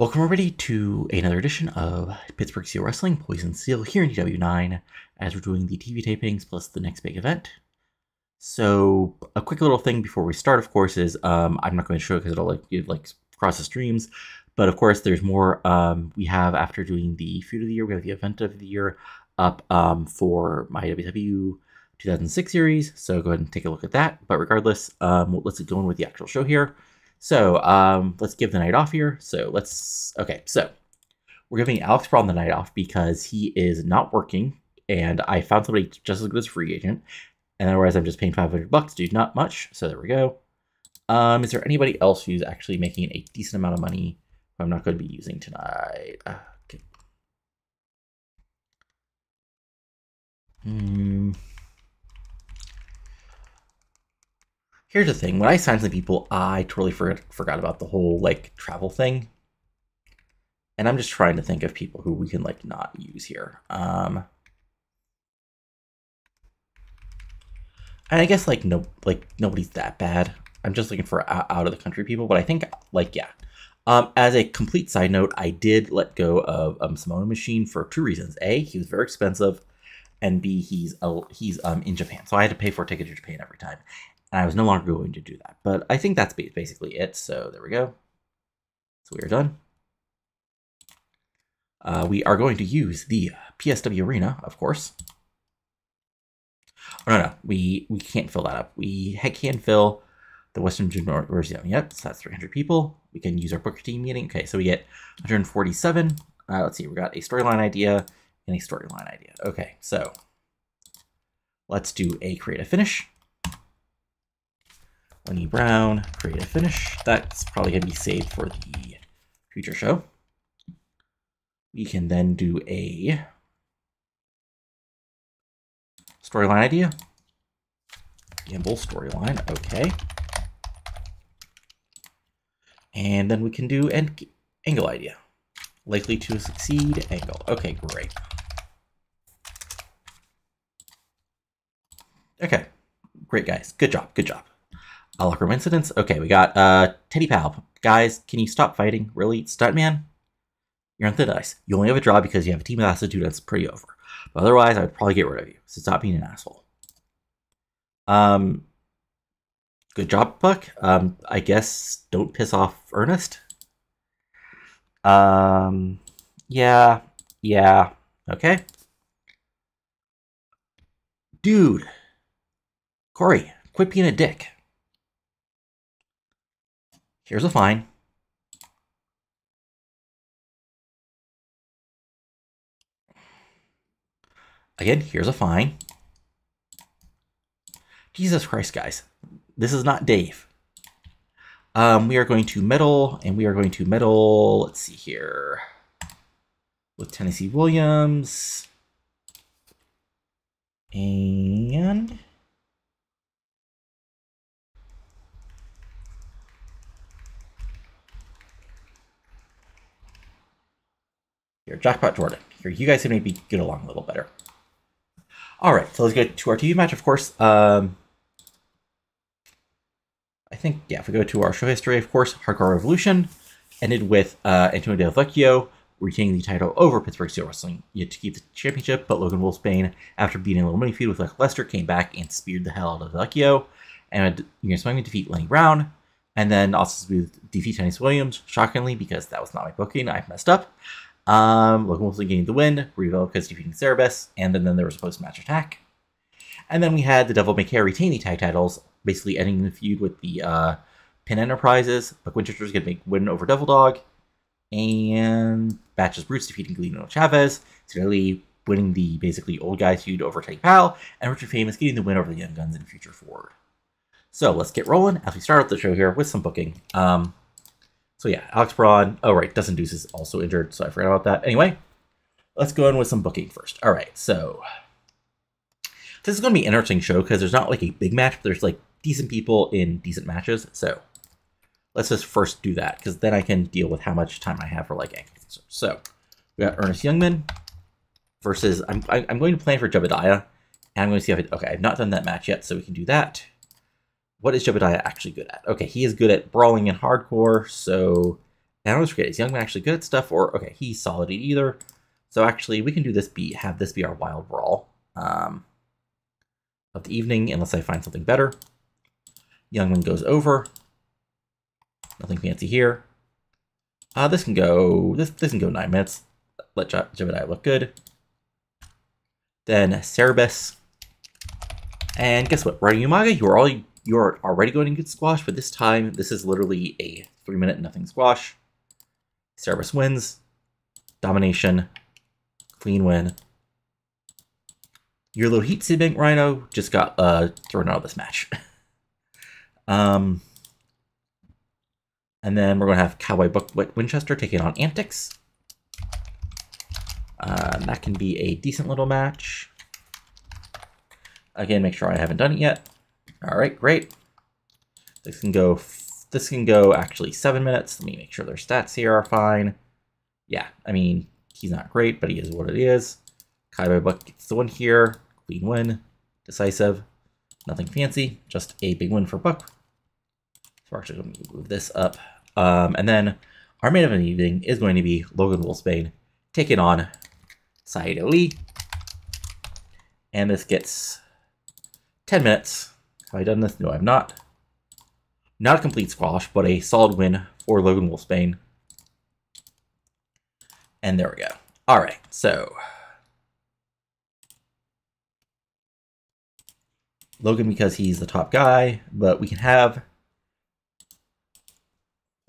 Welcome everybody to another edition of Pittsburgh Steel Wrestling Poison Steel here in DW9 as we're doing the TV tapings plus the next big event. So a quick little thing before we start, of course, is um, I'm not going to show it because it'll like it, like cross the streams, but of course there's more. Um, we have after doing the feud of the year, we have the event of the year up um, for my WW 2006 series. So go ahead and take a look at that. But regardless, um, let's go in with the actual show here. So um, let's give the night off here. So let's, okay, so we're giving Alex Braun the night off because he is not working and I found somebody just as good as free agent. And otherwise I'm just paying 500 bucks, dude, not much. So there we go. Um, is there anybody else who's actually making a decent amount of money I'm not going to be using tonight? Uh, okay. Hmm. Here's the thing: when I signed some people, I totally forgot forgot about the whole like travel thing, and I'm just trying to think of people who we can like not use here. Um, and I guess like no, like nobody's that bad. I'm just looking for out of the country people, but I think like yeah. Um, as a complete side note, I did let go of um, Samoa Machine for two reasons: a, he was very expensive, and b, he's uh, he's um in Japan, so I had to pay for a ticket to Japan every time and I was no longer going to do that. But I think that's basically it. So there we go. So we are done. Uh, we are going to use the PSW Arena, of course. Oh, no, no, we, we can't fill that up. We can fill the Western University. Yep, so that's 300 people. We can use our Booker Team meeting. Okay, so we get 147. Uh, let's see, we got a storyline idea and a storyline idea. Okay, so let's do a creative finish. Lenny Brown, create a finish. That's probably going to be saved for the future show. We can then do a storyline idea. Gamble storyline, okay. And then we can do an angle idea. Likely to succeed, angle. Okay, great. Okay, great guys. Good job, good job. A locker room incidents. Okay, we got uh Teddy Pal. Guys, can you stop fighting? Really? Stuntman? You're on thin ice. You only have a draw because you have a team of attitude that's pretty over. But otherwise, I would probably get rid of you. So stop being an asshole. Um, good job, Buck. Um, I guess don't piss off Ernest. Um, yeah, yeah, okay. Dude, Corey, quit being a dick. Here's a fine. Again, here's a fine. Jesus Christ, guys. This is not Dave. Um, we are going to meddle, and we are going to meddle, let's see here, with Tennessee Williams. And... Here, Jackpot Jordan. Here, you guys can maybe get along a little better. All right, so let's get to our TV match, of course. Um, I think, yeah, if we go to our show history, of course, Hardcore Revolution ended with uh, Antonio Del Vecchio retaining the title over Pittsburgh Steel Wrestling to keep the championship, but Logan Wolfsbaine, after beating a little mini feud with Lex Lester, came back and speared the hell out of Vecchio, and you know, to defeat Lenny Brown, and then also defeat Tennessee Williams, shockingly, because that was not my booking, I messed up. Um, Wilson getting the win, Revelcas defeating Cerebus, and then, then there was a post-match attack. And then we had the Devil May Care retain the tag titles, basically ending the feud with the uh, Pin Enterprises. But Winchester's going to make win over Devil Dog. And Batch's Brutes defeating Galeno Chavez. Lee winning the basically old guys feud over Teddy Pal. And Rich and Famous getting the win over the Young Guns in Future Forward. So let's get rolling as we start off the show here with some booking. Um, so yeah, Alex Braun. Oh right, Dustin Deuce is also injured, so I forgot about that. Anyway, let's go in with some booking first. All right, so this is going to be an interesting show because there's not like a big match, but there's like decent people in decent matches. So let's just first do that because then I can deal with how much time I have for like ankles. So we got Ernest Youngman versus I'm I'm going to plan for Jebediah, and I'm going to see if okay I've not done that match yet, so we can do that what is Jebediah actually good at? Okay, he is good at brawling and hardcore, so I always forget, is Youngman actually good at stuff? Or, okay, he's solid at either. So actually, we can do this be, have this be our wild brawl um, of the evening, unless I find something better. Youngman goes over. Nothing fancy here. Uh, this can go, this, this can go nine minutes. Let Jebediah look good. Then Cerebus. And guess what? Rhino Umaga, you are all you're already going to get squash, but this time this is literally a three minute nothing squash. Cerebus wins. Domination. Clean win. Your little Heat Seed Bank Rhino just got uh, thrown out of this match. um, and then we're going to have Cowboy Buck Winchester taking on Antics. Uh, that can be a decent little match. Again, make sure I haven't done it yet. All right, great. This can go. This can go actually seven minutes. Let me make sure their stats here are fine. Yeah, I mean he's not great, but he is what it is. Cowboy Buck gets the win here. Clean win, decisive. Nothing fancy, just a big win for Buck. So we're actually going to move this up. Um, and then our main event evening is going to be Logan Wolfsbaine taking on Saeed Ali. And this gets 10 minutes. Have I done this? No, I've not. Not a complete squash, but a solid win for Logan Wolfsbaine. And there we go. All right, so Logan because he's the top guy, but we can have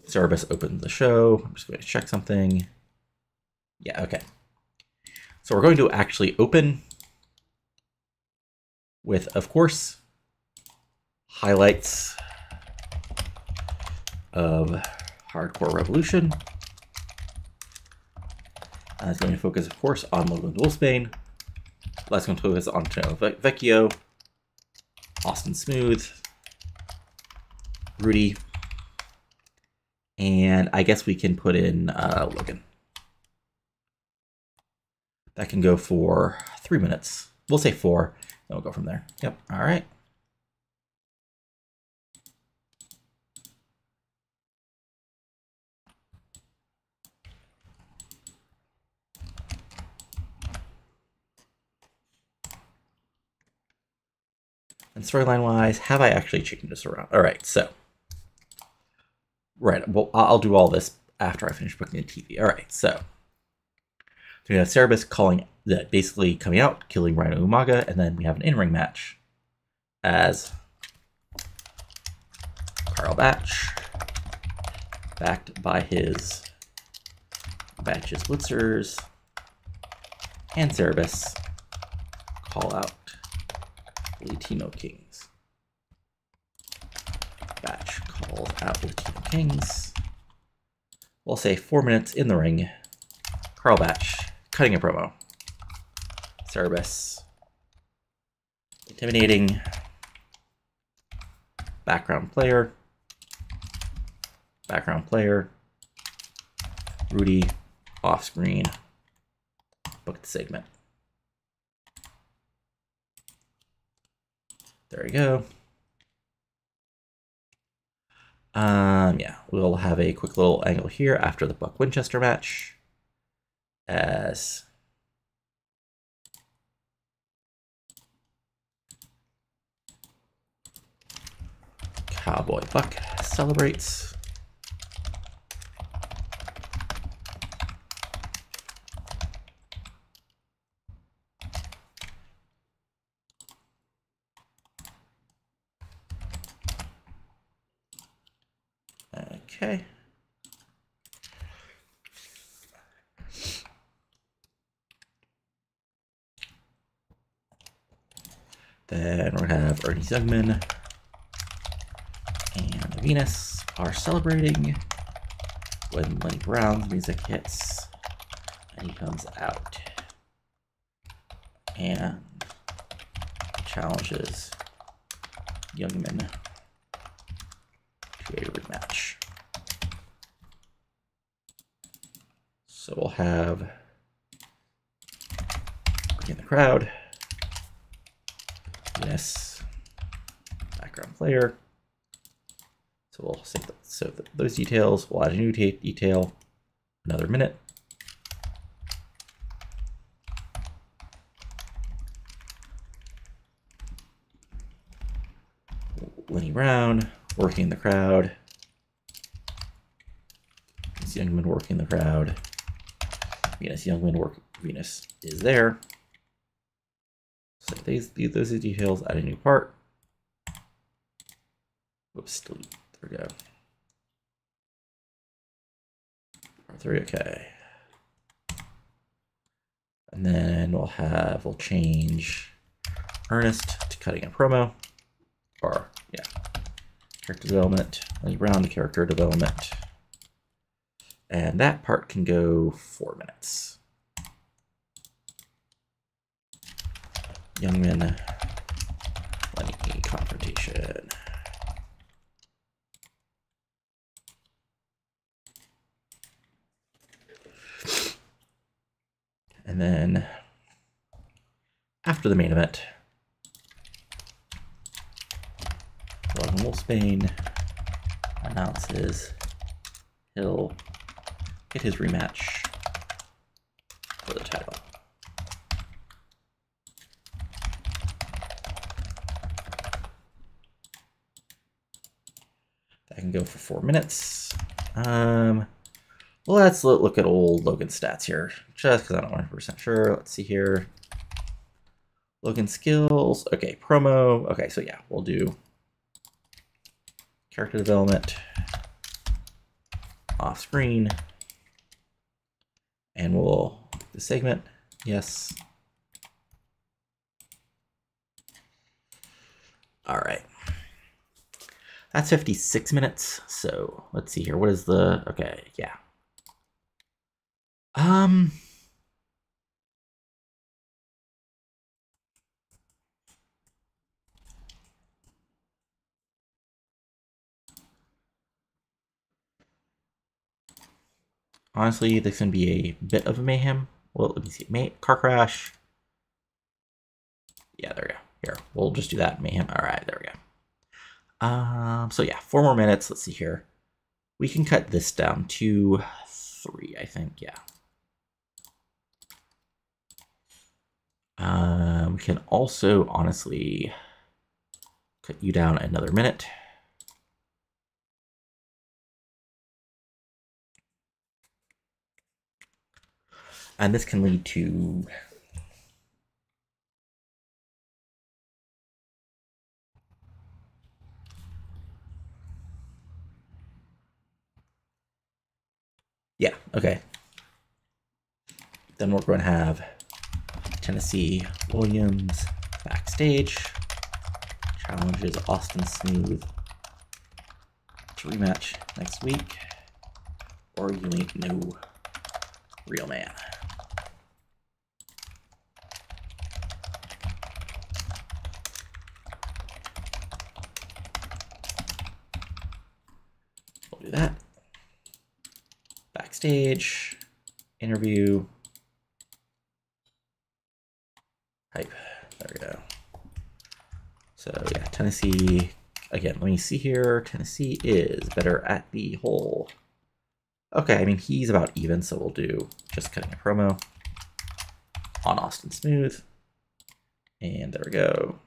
Cerebus open the show. I'm just going to check something. Yeah, okay. So we're going to actually open with, of course, highlights of Hardcore Revolution. Uh, it's going to focus, of course, on Logan Wolfsbaine. Let's going to focus on Antonio Vecchio, Austin Smooth, Rudy, and I guess we can put in uh, Logan. That can go for three minutes. We'll say four, then we'll go from there. Yep, all right. And storyline wise, have I actually changed this around? All right, so. Right, well, I'll do all this after I finish booking the TV. All right, so. So we have Cerebus calling that basically coming out, killing Rhino Umaga, and then we have an in-ring match as Carl Batch, backed by his Batch's Blitzers, and Cerebus call out Latino Kings. Batch calls out Latino Kings. We'll say four minutes in the ring. Carl Batch cutting a promo. Cerebus. Intimidating. Background player. Background player. Rudy off screen. Book the segment. There we go. Um, yeah, we'll have a quick little angle here after the Buck Winchester match. As Cowboy Buck celebrates. Okay. Then we're gonna have Ernie Zugman and Venus are celebrating when Lenny Brown's music hits and he comes out and challenges Youngman to a rematch. So we'll have in the crowd. Yes. Player. So we'll save, the, save the, those details. We'll add a new detail. Another minute. Lenny Brown working the crowd. Venus Youngman working the crowd. Venus Youngman work. Venus is there. So these, those are details. Add a new part. Whoops, delete. There we go. R3, okay. And then we'll have, we'll change Ernest to cutting a promo. Or, yeah. Character development, Lenny Brown to character development. And that part can go four minutes. Youngman, Lenny confrontation. And then after the main event, Logan Wolfsbaine announces he'll get his rematch for the title. That can go for four minutes. Um, let's look at old Logan stats here, just because I'm not 100% sure. Let's see here. Logan skills. Okay, promo. Okay, so yeah, we'll do character development off screen. And we'll the segment. Yes. All right. That's 56 minutes. So let's see here. What is the, okay, yeah. Um, honestly, this can be a bit of a mayhem. Well, let me see. May car crash. Yeah, there we go. Here, we'll just do that. Mayhem. All right, there we go. Um, so yeah, four more minutes. Let's see here. We can cut this down to three, I think. Yeah. Um, we can also honestly cut you down another minute. And this can lead to Yeah, okay. Then we're going to have Tennessee Williams backstage. Challenges Austin Smooth to rematch next week. Or you ain't no real man. We'll do that. Backstage, interview, hype. There we go. So yeah, Tennessee, again, let me see here. Tennessee is better at the hole. Okay, I mean, he's about even, so we'll do just cutting a promo on Austin Smooth. And there we go.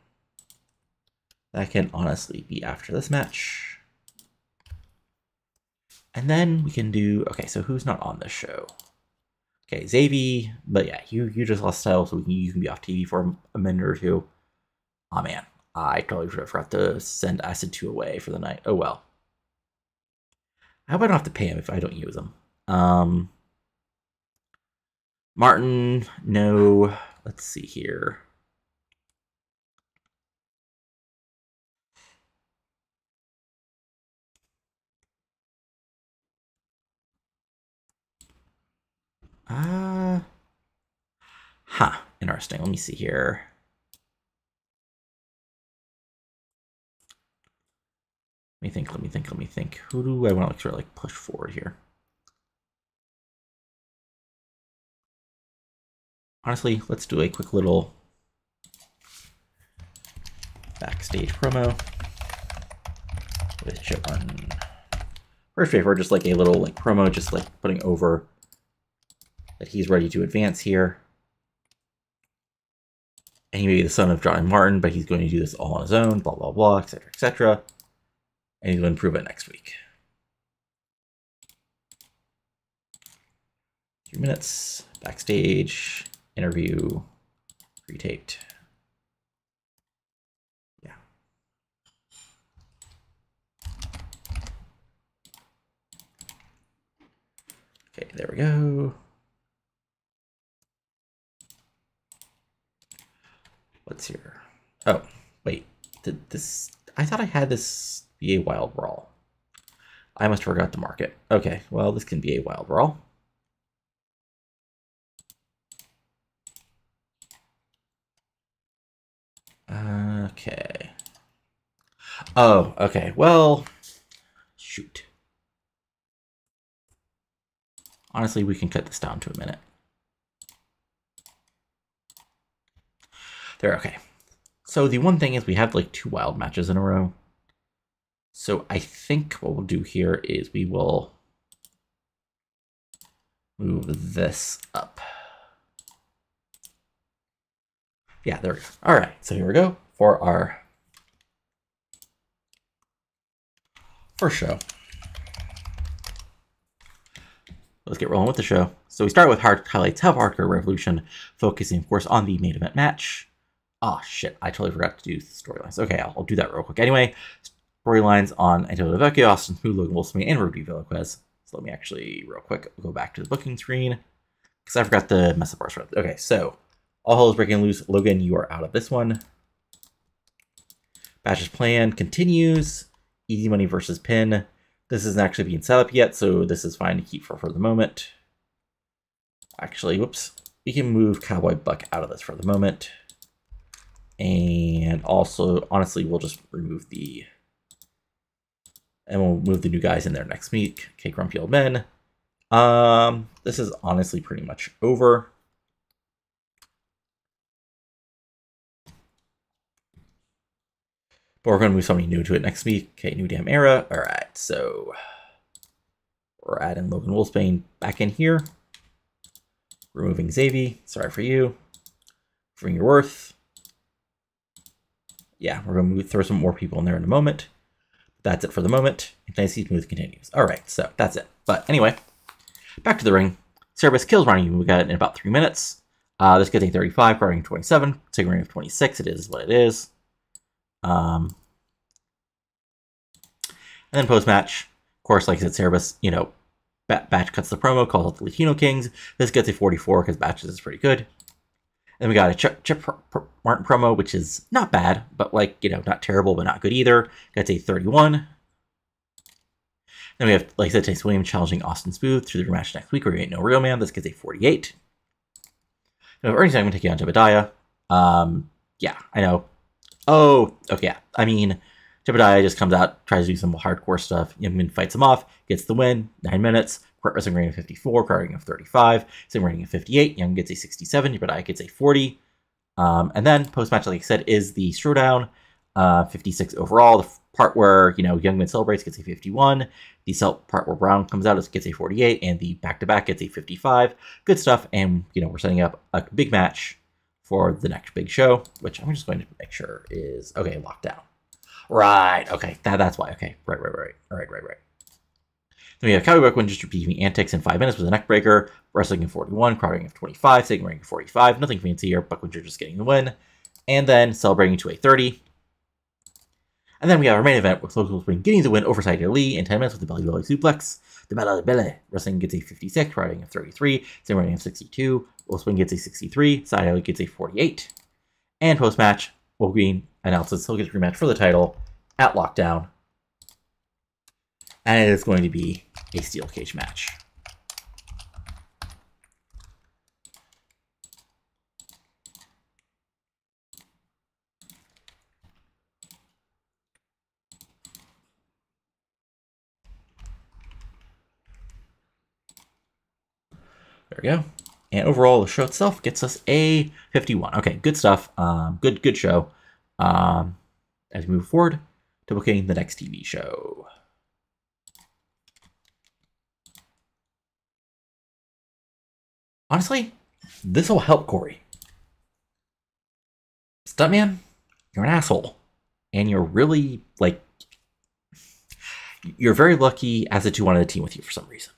That can honestly be after this match. And then we can do, okay, so who's not on this show? Okay, Xavier, but yeah, you you just lost title, so can, you can be off TV for a minute or two. Oh man, I totally forgot to send Acid 2 away for the night. Oh well. I hope I don't have to pay him if I don't use him. Um, Martin, no. Let's see here. Uh, huh, interesting. Let me see here. Let me think, let me think, let me think. Who do I want to sort of like push forward here? Honestly, let's do a quick little backstage promo with Joe First favor, just like a little like promo, just like putting over that he's ready to advance here. And he may be the son of John Martin, but he's going to do this all on his own, blah, blah, blah, etc., etc. And he's going to prove it next week. Three minutes, backstage, interview, pre-taped. Yeah. Okay, there we go. What's here? Oh, wait. Did this... I thought I had this be a Wild Brawl. I must have forgot to mark it. Okay, well, this can be a Wild Brawl. Okay. Oh, okay. Well, shoot. Honestly, we can cut this down to a minute. There, okay. So the one thing is we have like two wild matches in a row. So I think what we'll do here is we will move this up. Yeah, there we go. All right, so here we go for our first show. Let's get rolling with the show. So we start with hard highlights of Hardcore Revolution, focusing, of course, on the main event match. Oh, shit, I totally forgot to do storylines. Okay, I'll, I'll, do that real quick. Anyway, storylines on Antonio Vecchio, Austin Smooth, Logan Wolfsbaine, and Rudy Velasquez. So let me actually, real quick, go back to the booking screen, because I forgot to mess up our script. Okay, so all hell is breaking loose. Logan, you are out of this one. Batch's plan continues. Easy money versus pin. This isn't actually being set up yet, so this is fine to keep for, for the moment. Actually, whoops. We can move Cowboy Buck out of this for the moment. And also, honestly, we'll just remove the... And we'll move the new guys in there next week. Okay, Grumpy Old Men. Um, this is honestly pretty much over. But we're going to move somebody new to it next week. Okay, new damn era. All right, so we're adding Logan Wolfsbaine back in here. Removing Xavi. Sorry for you. Bring your worth. Yeah, we're going to throw some more people in there in a moment. That's it for the moment. Dynasty Smooth continues. All right, so that's it. But anyway, back to the ring. Cerberus kills Ronnie. We got it in about three minutes. Uh, this gets a 35, running 27. Taking ring of 26. It is what it is. Um, and then post match, of course, like I said, Cerberus, you know, Batch cuts the promo, calls out the Latino Kings. This gets a 44 because Batches is pretty good. And we got a Chip, Chip Martin promo, which is not bad, but like, you know, not terrible, but not good either. Gets a 31. Then we have, like I said, Chase Williams challenging Austin Smooth to the rematch next week where you ain't no real man. This gets a 48. Now, Ernie Simon taking on Jebediah. Um, yeah, I know. Oh, okay. I mean, Jebediah just comes out, tries to do some hardcore stuff. Youngman fights him off, gets the win, nine minutes. Wrestling rating of 54, crowd rating of 35, sim rating of 58. Young gets a 67, Jebediah gets a 40. Um, and then post match, like I said, is the Showdown, uh, 56 overall. The part where you know Youngman celebrates gets a 51. The part where Brown comes out gets a 48, and the back to back gets a 55. Good stuff, and you know we're setting up a big match for the next big show, which I'm just going to make sure is okay locked down. Right. Okay. That, that's why. Okay. Right. Right. Right. All right. Right. Right. Then we have Cowboy Buck just repeating antics in five minutes with a neck breaker, wrestling in 41, crowding of 25, sitting rank 45. Nothing fancy here. Buck just getting the win, and then celebrating to a 30. And then we have our main event with Local Spring getting the win over Saeed Ali in 10 minutes with the belly belly suplex. The belly belly wrestling gets a 56, crowding of 33, sitting rating of 62. Will gets a 63, Saeed Ali gets a 48. And post match, Will Green announces he'll get a rematch for the title at Lockdown. And it is going to be a steel cage match. There we go. And overall, the show itself gets us a 51. Okay, good stuff. Um, good, good show. Um, as we move forward to booking the next TV show. Honestly, this will help Corey. Stuntman, you're an asshole. And you're really, like, you're very lucky as a 2 wanted to team with you for some reason.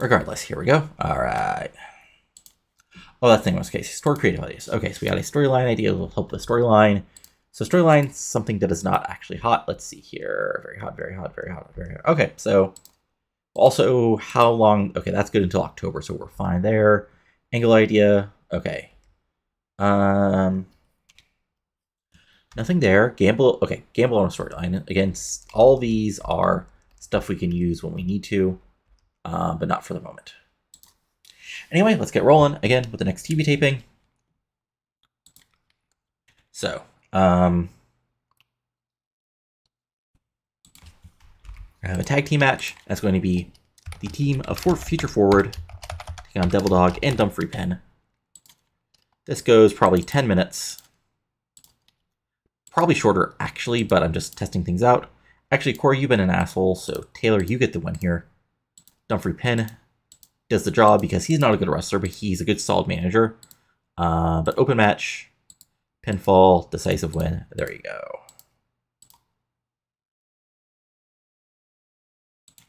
Regardless, here we go. All right. Oh, that thing was okay. Store creative ideas. Okay, so we got a storyline idea. We'll help the storyline. So storyline, something that is not actually hot. Let's see here. Very hot, very hot, very hot, very hot. Okay, so also how long? Okay, that's good until October, so we're fine there. Angle idea. Okay. Um, nothing there. Gamble. Okay, gamble on a storyline. Again, all these are stuff we can use when we need to, uh, but not for the moment. Anyway, let's get rolling again with the next TV taping. So, um, I have a tag team match. That's going to be the team of Future Forward taking on Devil Dog and Dumfree Pen. This goes probably 10 minutes. Probably shorter, actually, but I'm just testing things out. Actually, Corey, you've been an asshole, so Taylor, you get the win here. Dumfree Pen does the job because he's not a good wrestler, but he's a good solid manager. Uh, but open match, pinfall, decisive win. There you go.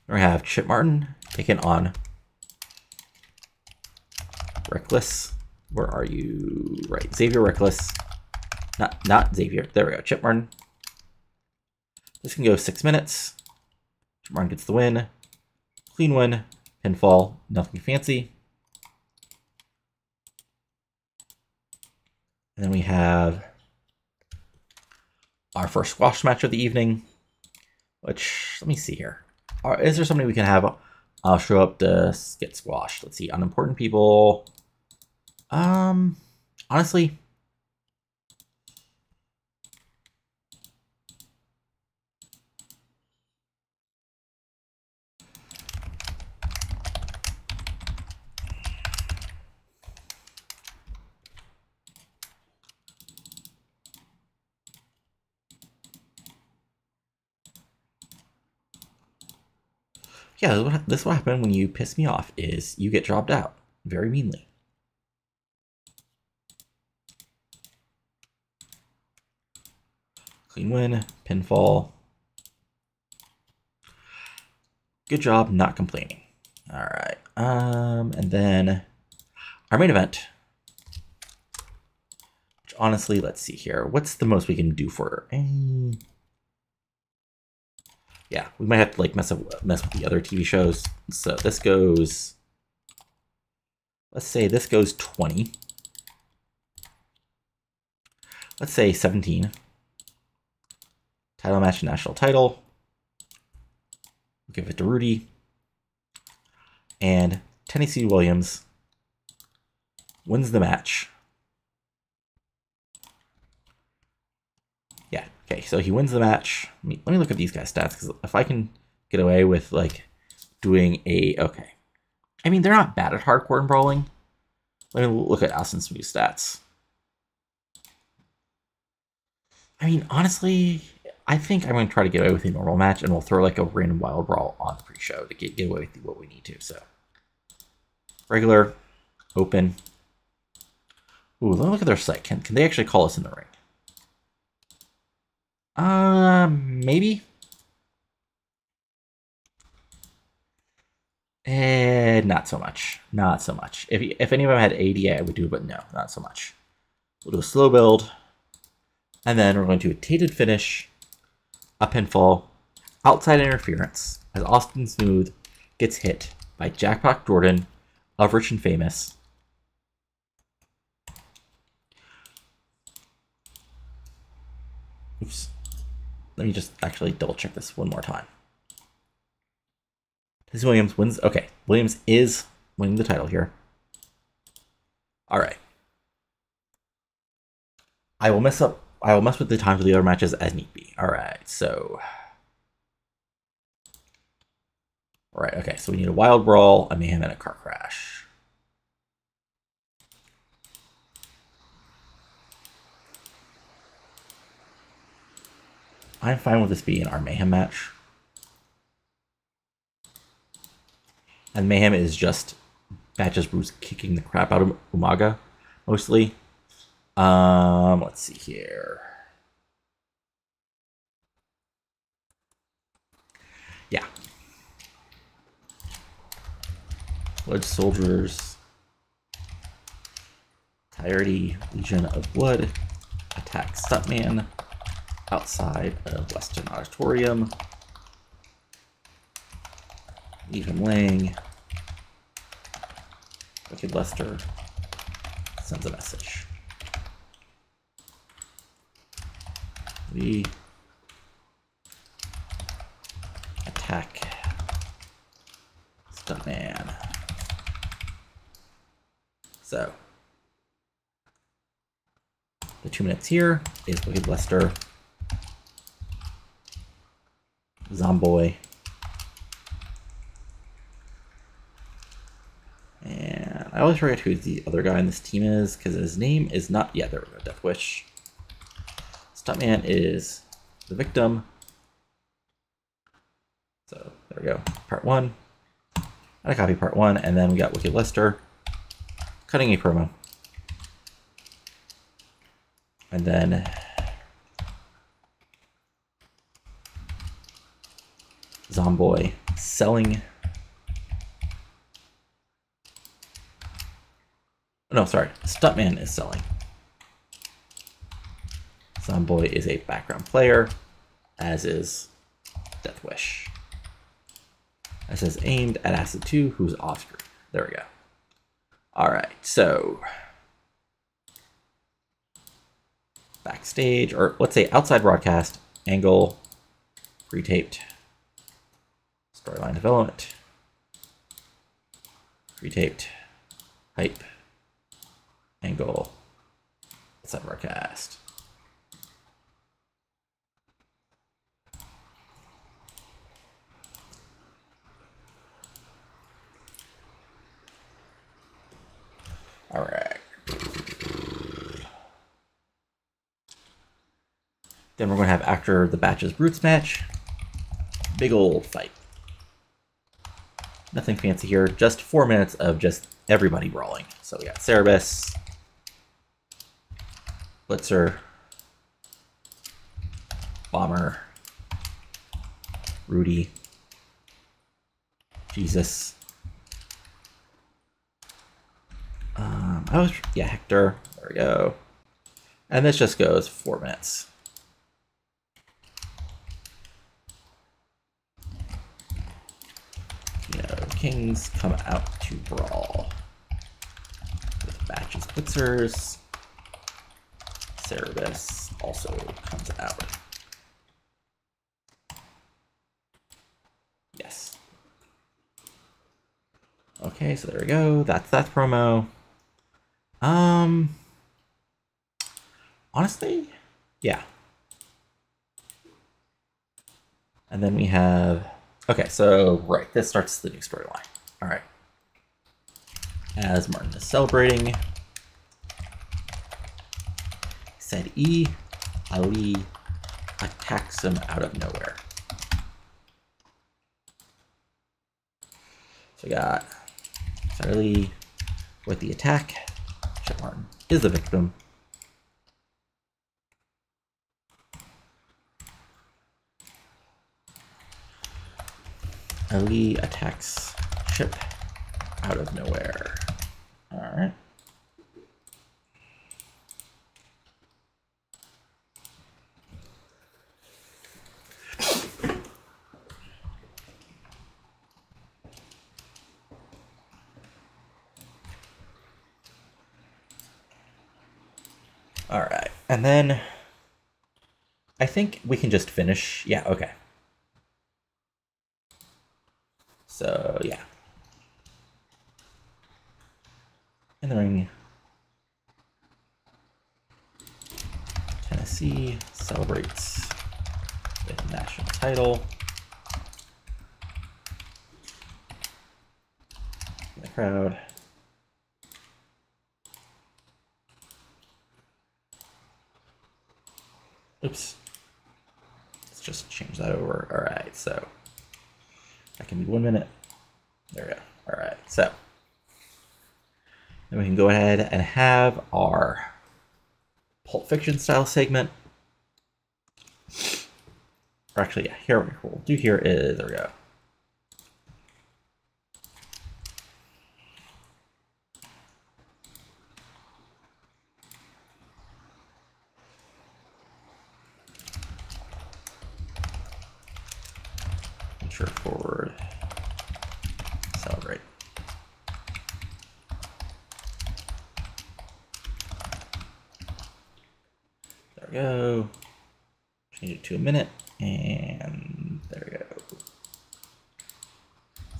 We have Chip Martin taking on Reckless. Where are you? Right, Xavier Reckless. Not not Xavier. There we go. Chip Martin. This can go six minutes. Chip Martin gets the win. Clean win. Pinfall. Nothing fancy. And then we have our first squash match of the evening, which, let me see here. Is there somebody we can have uh, show up to get squashed? Let's see, unimportant people. Um, honestly, yeah, this will happen when you piss me off, is you get dropped out very meanly. Clean win, pinfall. Good job not complaining. All right. Um, and then our main event. Which honestly, let's see here. What's the most we can do for her? Yeah, we might have to like mess up mess with the other TV shows. So this goes, let's say this goes 20. Let's say 17. Title match, national title. We'll give it to Rudy. And Tennessee Williams wins the match. Okay, so he wins the match. Let me, let me look at these guys' stats, because if I can get away with, like, doing a... Okay. I mean, they're not bad at hardcore and brawling. Let me look at Austin Smooth's stats. I mean, honestly, I think I'm going to try to get away with a normal match, and we'll throw, like, a random wild brawl on the pre-show to get, get away with what we need to, so... Regular, open. Ooh, let me look at their site. Can, can they actually call us in the ring? Uh, maybe. Eh, not so much. Not so much. If, if any of them had ADA, I would do, but no, not so much. We'll do a slow build. And then we're going to a tated finish, a pinfall, outside interference, as Austin Smooth gets hit by Jackpot Jordan of Rich and Famous. Oops. Let me just actually double check this one more time. This Williams wins. Okay, Williams is winning the title here. All right. I will mess up. I will mess with the times of the other matches as need be. All right, so. All right, okay, so we need a wild brawl, a mayhem, and a car crash. I'm fine with this being our Mayhem match. And Mayhem is just Batch's Brutes kicking the crap out of Umaga, mostly. Um, let's see here. Yeah. Blood Soldiers. Tiredly Legion of Blood. Attack Stuntman. Outside of Western Auditorium. Leave him laying. Wicked Lester sends a message. We attack Stuntman. So, the two minutes here is Wicked Lester, Zomboy, and I always forget who the other guy in this team is because his name is not. Yeah, there we go. Death Wish. Stuntman is the victim. So there we go. Part one. I copy part one, and then we got Wicked Lester cutting a promo. And then Zomboy selling. No, sorry. Stuntman is selling. Zomboy is a background player, as is Death Wish. That says aimed at Acid 2, who's off screen. There we go. Alright, so backstage, or let's say outside broadcast, angle, pre-taped, storyline development, pre-taped, hype, angle, outside broadcast. All right. Then we're going to have after the Batch's Brutes match, big old fight. Nothing fancy here, just four minutes of just everybody brawling. So we got Cerebus, Blitzer, Bomber, Rudy, Jesus, Um, I was, yeah, Hector. There we go. And this just goes four minutes. You know, kings come out to brawl. With Batch's Blitzers. Cerebus also comes out. Yes. Okay, so there we go. That's that promo. Um, honestly, yeah. And then we have, okay, so, right, this starts the new storyline. All right. As Martin is celebrating, said E, Ali attacks him out of nowhere. So we got Charlie with the attack. Martin is the victim. Ali attacks Chip out of nowhere. Alright. All right. And then I think we can just finish. Yeah, okay. So, yeah. In the ring. Tennessee celebrates with national title. In the crowd. Oops. Let's just change that over. All right, so that can be one minute. There we go. All right, so then we can go ahead and have our Pulp Fiction style segment. Or actually, yeah, here what we will do here is, there we go. Insert forward, celebrate. There we go. Change it to a minute, and there we go.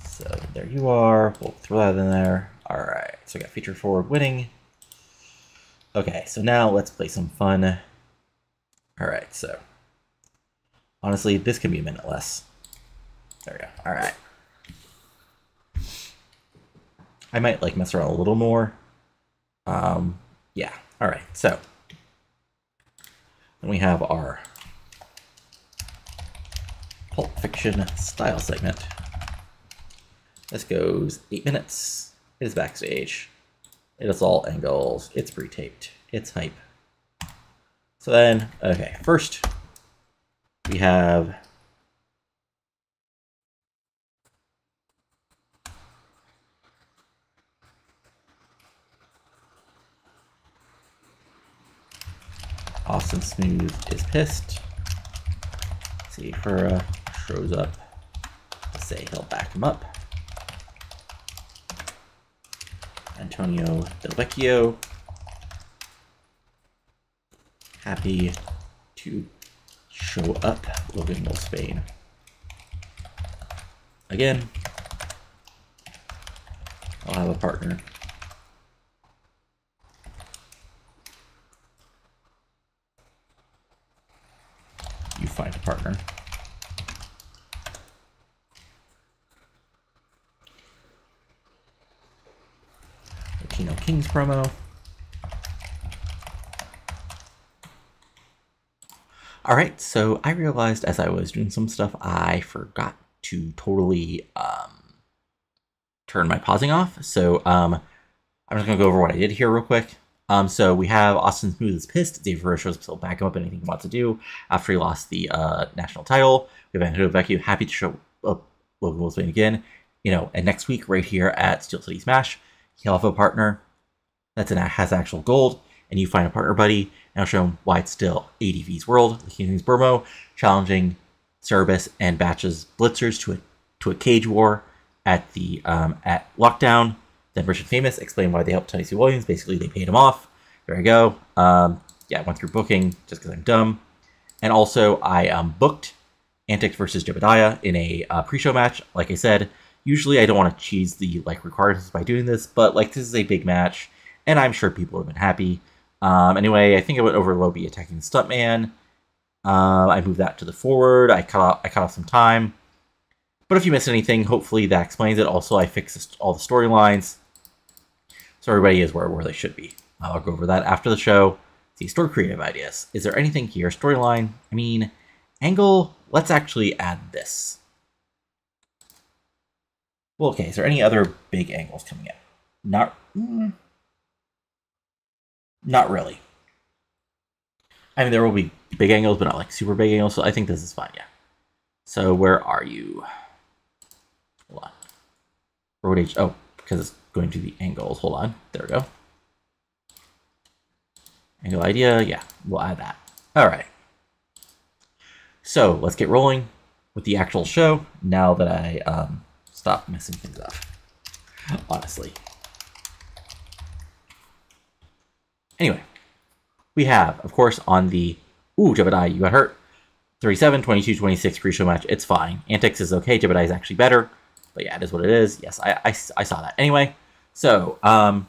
So there you are. We'll throw that in there. All right. So we got future forward winning. Okay, so now let's play some fun. All right, so honestly, this can be a minute less. There we go. All right. I might like mess around a little more. Um, yeah. All right. So then we have our Pulp Fiction style segment. This goes eight minutes. It is backstage. It is all angles. It's pre-taped. It's hype. So then, okay, first we have Austin Smooth is pissed. Let's see, Fura shows up to say he'll back him up. Antonio Del Vecchio. Happy to show up Logan Spain. Again, I'll have a partner. You find a partner. Latino Kings promo. All right, so I realized as I was doing some stuff, I forgot to totally um, turn my pausing off. So um, I'm just gonna go over what I did here real quick. Um, so we have Austin Smooth is pissed. Dave Ferrer shows up to back him up anything he wants to do after he lost the uh, national title. We have Antonio Vecchio happy to show up Logan Wolfsbaine again. You know, and next week right here at Steel City Smash, he'll have a partner that's an has actual gold, and you find a partner buddy, and I'll show him why it's still ADV's world. The King's Burmo challenging Cerebus and Batch's Blitzers to a to a cage war at the um, at lockdown. Then Rich and Famous explain why they helped Tennessee Williams. Basically, they paid him off. There I go. Um, yeah, I went through booking just because I'm dumb. And also, I um, booked Antics versus Jebediah in a uh, pre-show match. Like I said, usually I don't want to cheese the like requirements by doing this, but like this is a big match, and I'm sure people have been happy. Um, anyway, I think I went over Lobby attacking the stuntman. Um, I moved that to the forward. I cut off I cut off some time. But if you missed anything, hopefully that explains it. Also, I fixed all the storylines. So everybody is where, where they should be. I'll go over that after the show. See, store creative ideas. Is there anything here? Storyline? I mean, angle? Let's actually add this. Well, okay, is there any other big angles coming up? Not... Mm, not really. I mean, there will be big angles, but not like super big angles, so I think this is fine, yeah. So where are you? Hold on. Road H. Oh, because it's going to the angles. Hold on. There we go. Angle idea. Yeah, we'll add that. All right. So let's get rolling with the actual show now that I um, stop messing things up. Honestly. Anyway, we have, of course, on the... Ooh, Jebediah, you got hurt. 37, 22, 26 pre-show match. It's fine. Antics is okay. Jebediah is actually better. But yeah, it is what it is. Yes, I, I, I saw that. Anyway, so, um...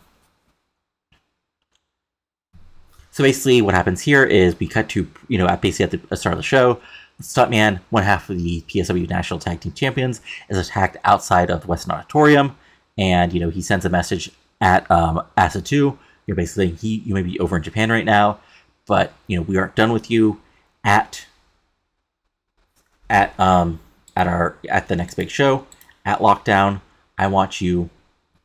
So basically what happens here is we cut to, you know, at basically at the start of the show, Stuntman, one half of the PSW National Tag Team Champions, is attacked outside of the Western Auditorium, and, you know, he sends a message at um, Acid 2 you're basically he you may be over in Japan right now, but you know we aren't done with you at at um at our at the next big show at lockdown. I want you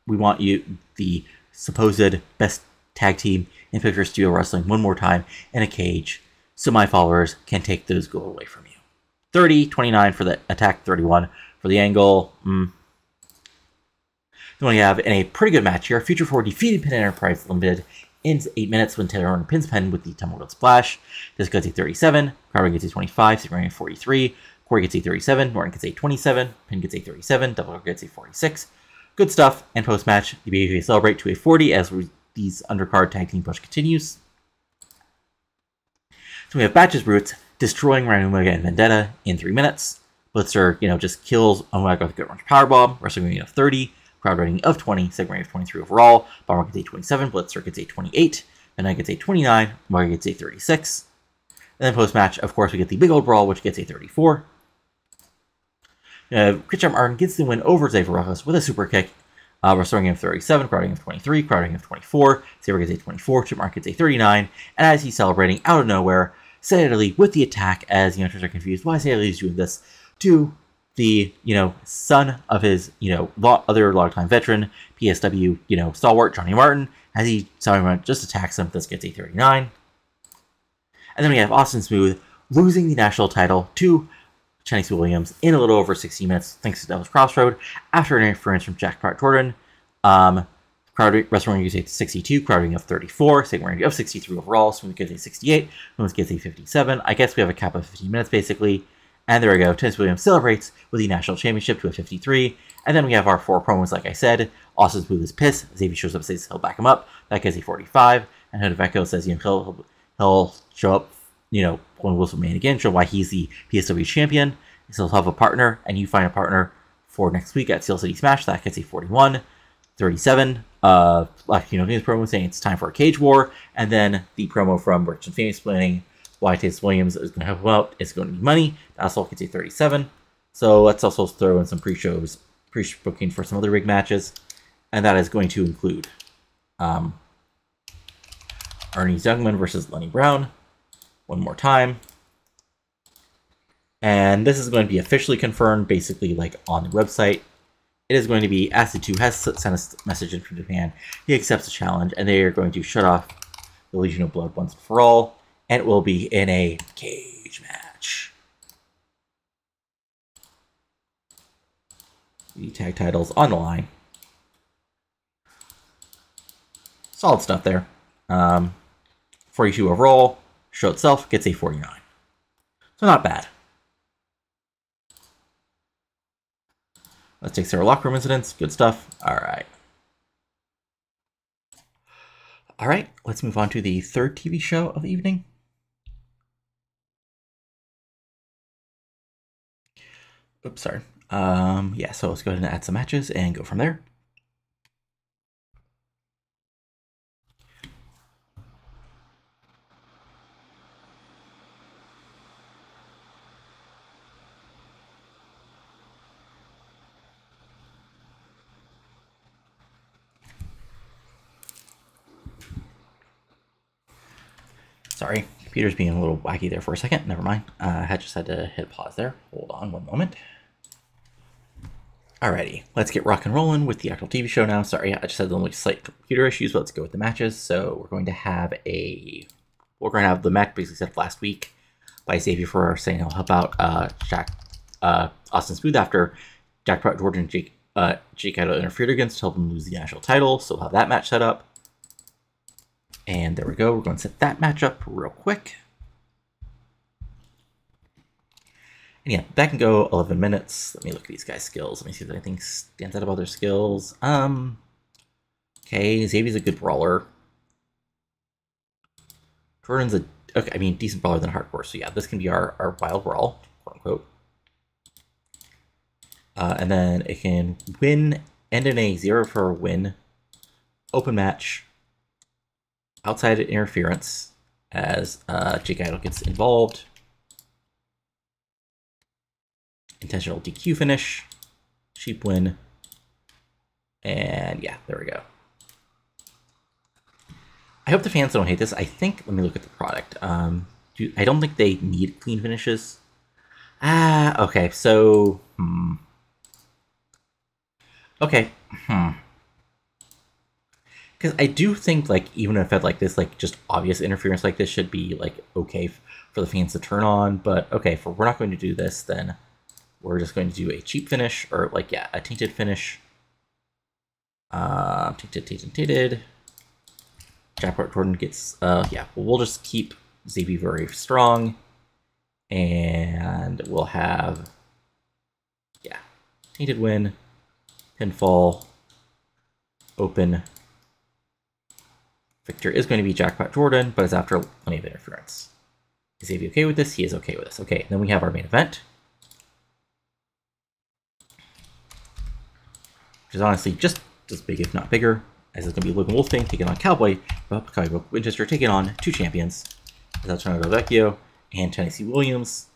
we want you, the supposed best tag team in Pittsburgh Steel Wrestling, one more time in a cage, so my followers can take those gold away from you. 30, 29 for the attack, 31 for the angle. Mm. Then we have in a pretty good match here, Future Forward defeated Penn Enterprise Limited in 8 minutes when Taylor pins Penn with the Tumble Tumbleweed Splash. This gets a 37, Crowder gets a 25, Superman 43, Corey gets a 37, Norton gets a 27, Penn gets a 37, Double gets a 46. Good stuff. And post match, the BAV celebrate to a 40 as these undercard tag team push continues. So we have Batch's Brutes destroying Ryan Omega and Vendetta in 3 minutes. Blitzer, you know, just kills Omega with a good range powerbomb, of 30, crowd rating of 20, segment rating of 23 overall. Bomber gets a 27, Blitzer gets a 28, Vendetta gets a 29, Omega gets a 36. And then post match, of course, we get the big old brawl, which gets a 34. Uh, Christian Martin gets the win over Xavier Rojas with a super kick, uh, restoring him of 37, crowding of 23, crowding of 24. Xavier gets a 24, Chip Martin gets a 39, and as he's celebrating out of nowhere, Saeed Ali, with the attack, as the enters are confused why Saeed Ali is doing this to the you know son of his you know lo- other longtime veteran PSW you know stalwart Johnny Martin as he Johnny just attacks him. This gets a 39, and then we have Austin Smooth losing the national title to Tennessee Williams in a little over 60 minutes thanks to Devil's Crossroad after an interference from Jackpot Jordan. Um, crowd wrestling gets a 62, crowding of 34, segment rating of 63 overall. Smooth gets a 68, Smooth gets a 57. I guess we have a cap of 15 minutes basically. And there we go. Tennessee Williams celebrates with the national championship to a 53. And then we have our four promos, like I said. Austin's Smooth is pissed. Xavier shows up, says he'll back him up. That gets a 45. And Hood says you know, he'll, he'll show up, you know, when Wilson Man again, show why he's the PSW champion. So he'll have a partner, and you find a partner for next week at Steel City Smash. That gets a 41. 37. Uh, like you know, news promo saying it's time for a cage war, and then the promo from Rich and Famous explaining why Tace Williams is going to help him out. It's going to be money. That's all gets a 37. So let's also throw in some pre-shows, pre-booking for some other big matches, and that is going to include um, Ernie Youngman versus Lenny Brown. One more time. And this is going to be officially confirmed, basically like on the website it is going to be Acid 2 has sent a message in from Japan. He accepts the challenge, and they are going to shut off the Legion of Blood once and for all, and it will be in a cage match. The tag titles on the line. Solid stuff there. Um, 42 overall. Show itself gets a 49. So not bad. Let's take Sarah locker room incidents. Good stuff. All right. All right, let's move on to the third TV show of the evening. Oops, sorry. Um, yeah, so let's go ahead and add some matches and go from there. Sorry, computer's being a little wacky there for a second. Never mind. Uh, I just had to hit pause there. Hold on one moment. Alrighty, let's get rock and rolling with the actual TV show now. Sorry, I just had the slight computer issues, but let's go with the matches. So we're going to have a, we're going to have the match basically set up last week by Xavier for saying he'll help out uh, Jack, uh, Austin Smooth after Jack Pratt, Jordan, and Jake, uh, Jake Idol interfered against to help him lose the national title. So we'll have that match set up. And there we go. We're going to set that match up real quick. And yeah, that can go 11 minutes. Let me look at these guys' skills. Let me see if anything stands out about their skills. Um, okay, Xavier's a good brawler. Jordan's a, okay, I mean, decent brawler than hardcore. So yeah, this can be our, our wild brawl, quote unquote. Uh, and then it can win, end in a zero for a win, open match, outside interference as uh, Jake Idol gets involved. Intentional DQ finish, cheap win, and yeah, there we go. I hope the fans don't hate this. I think, let me look at the product. Um, do, I don't think they need clean finishes. Ah, okay, so, hmm. Okay, hmm. because I do think like even if it like this like just obvious interference like this should be like okay for the fans to turn on, but okay, for we're not going to do this, then we're just going to do a cheap finish or like yeah a tainted finish. Uh, tainted, tainted, tainted. Jackpot Jordan gets uh yeah. Well, we'll just keep Xavier very strong, and we'll have yeah tainted win, pinfall, open Victor is going to be Jackpot Jordan, but is after plenty of interference. Is Xavier okay with this? He is okay with this. Okay, then we have our main event. Which is honestly just as big, if not bigger, as it's going to be Logan Wolfsbaine taking on Cowboy, but Cowboy Winchester taking on two champions. Antonio Vecchio and Tennessee Williams.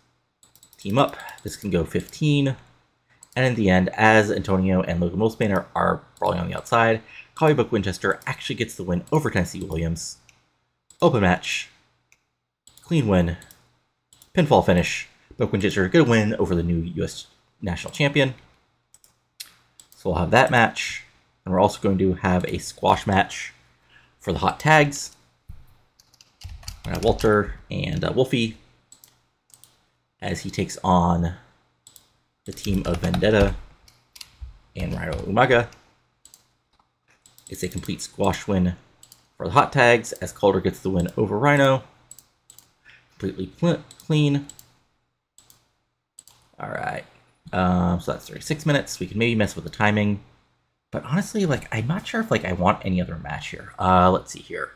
Team up. This can go 15. And in the end, as Antonio and Logan Wolfsbaine are, are brawling on the outside, Cowboy Buck Winchester actually gets the win over Tennessee Williams. Open match. Clean win. Pinfall finish. Buck Winchester good win over the new U.S. national champion. So we'll have that match. And we're also going to have a squash match for the hot tags. we have Walter and uh, Wolfie as he takes on the team of Vendetta and Rhino Umaga. It's a complete squash win for the hot tags as Calder gets the win over Rhino. Completely clean. All right. Um, so that's 36 minutes. We can maybe mess with the timing. But honestly, like, I'm not sure if, like, I want any other match here. Uh, let's see here.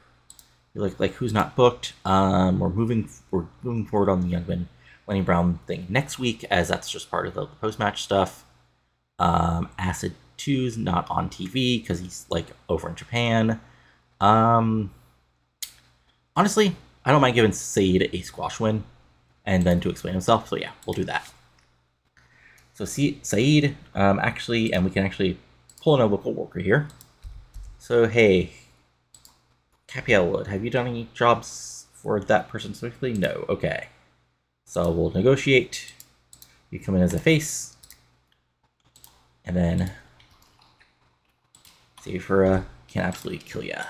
Like, like who's not booked? Um, we're moving, we're moving forward on the Youngman Lenny Brown thing next week, as that's just part of the post-match stuff. Um, Acid 2's not on TV because he's like over in Japan. Um, honestly, I don't mind giving Saeed a squash win and then to explain himself. So yeah, we'll do that. So see Saeed, um, actually, and we can actually pull in a local worker here. So hey, Happy Elwood, have you done any jobs for that person specifically? No. Okay. So we'll negotiate. You come in as a face, and then Zafira can absolutely kill ya.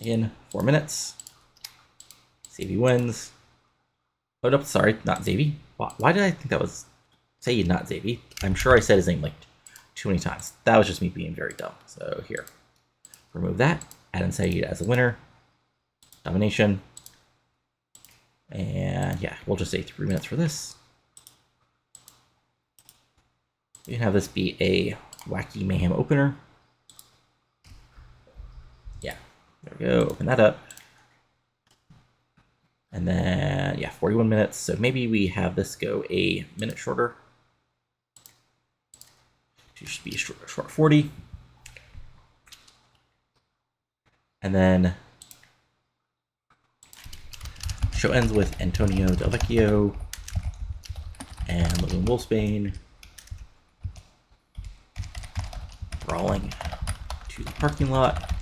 In four minutes. Zavi wins. Oh, no, sorry, not Zavi. Why, why, did I think that was say not Zavi? I'm sure I said his name like too many times. That was just me being very dumb. So here, remove that. Add in Saeed as a winner. Domination. And yeah, we'll just say three minutes for this. We can have this be a wacky mayhem opener. Yeah, there we go. Open that up. And then, yeah, 41 minutes. So maybe we have this go a minute shorter. It should be short, short 40. And then show ends with Antonio Del Vecchio and Logan Wolfsbaine brawling to the parking lot.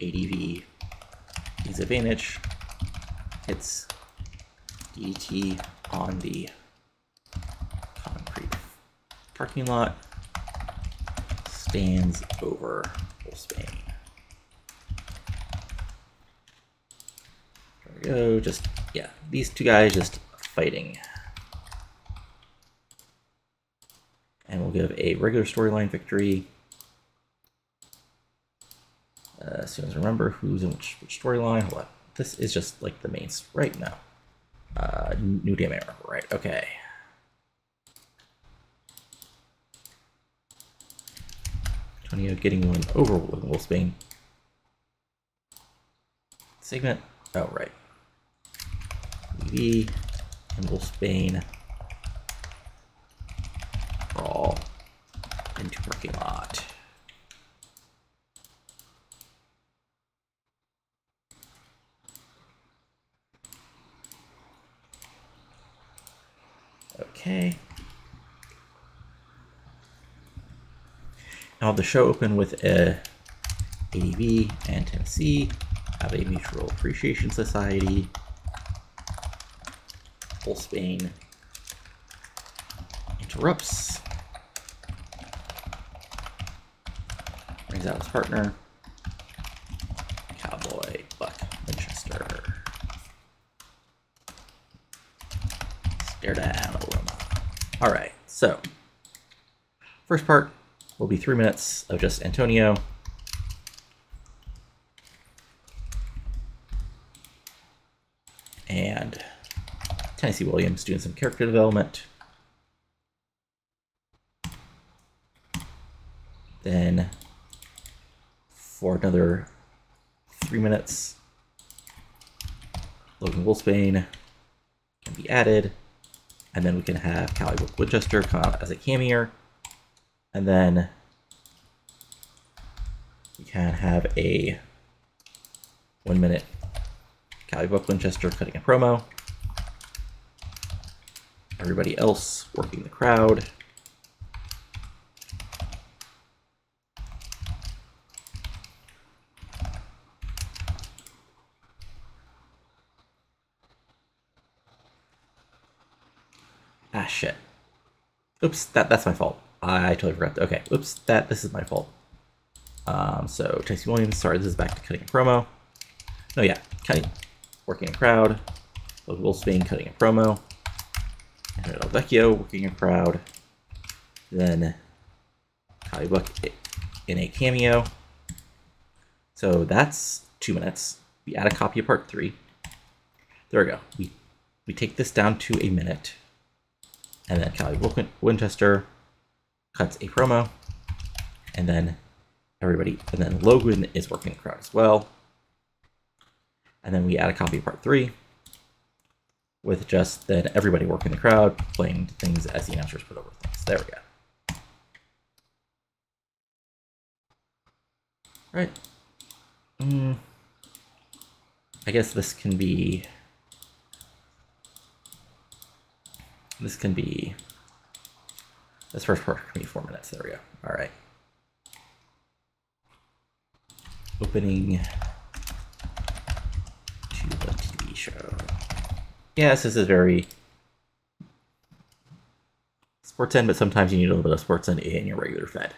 ADV takes advantage, hits DT on the concrete parking lot, stands over Wolfsbaine. There we go, just, yeah, these two guys just fighting. And we'll give a regular storyline victory uh, as soon as I remember who's in which, which storyline. Hold on. This is just like the main right now. Uh, New Day Armor, right? Okay. Antonio getting one over with Wolfsbaine. Segment. Oh, right. EV and Wolfsbaine. Brawl into parking lot. I'll have the show open with a ADB and Tennessee, have a mutual appreciation society, Wolfsbaine interrupts, brings out his partner, cowboy Buck Winchester, stare down All right, so first part, will be three minutes of just Antonio. And Tennessee Williams doing some character development. Then for another three minutes, Logan Wolfsbaine can be added. And then we can have Callie Winchester come out as a cameo. And then you can have a one minute Cowboy Buck Winchester cutting a promo. Everybody else working the crowd. Ah, shit. Oops, that, that's my fault. I totally forgot. Okay, oops, that this is my fault. Um, so Tracy Williams, sorry, this is back to cutting a promo. No, yeah, cutting, working a crowd. Wolfsbaine cutting a promo. And Vecchio working a crowd. Then Cowboy Buck in a cameo. So that's two minutes. We add a copy of part three. There we go. We we take this down to a minute. And then Callie Winchester cuts a promo. And then everybody, and then Logan is working the crowd as well. And then we add a copy of part three with just then everybody working the crowd, playing things as the announcers put over things. There we go. Right. Mm. I guess this can be This can be, this first part can be four minutes. There we go. All right. Opening to the TV show. Yes, this is very sports end, but sometimes you need a little bit of sports end in your regular fed.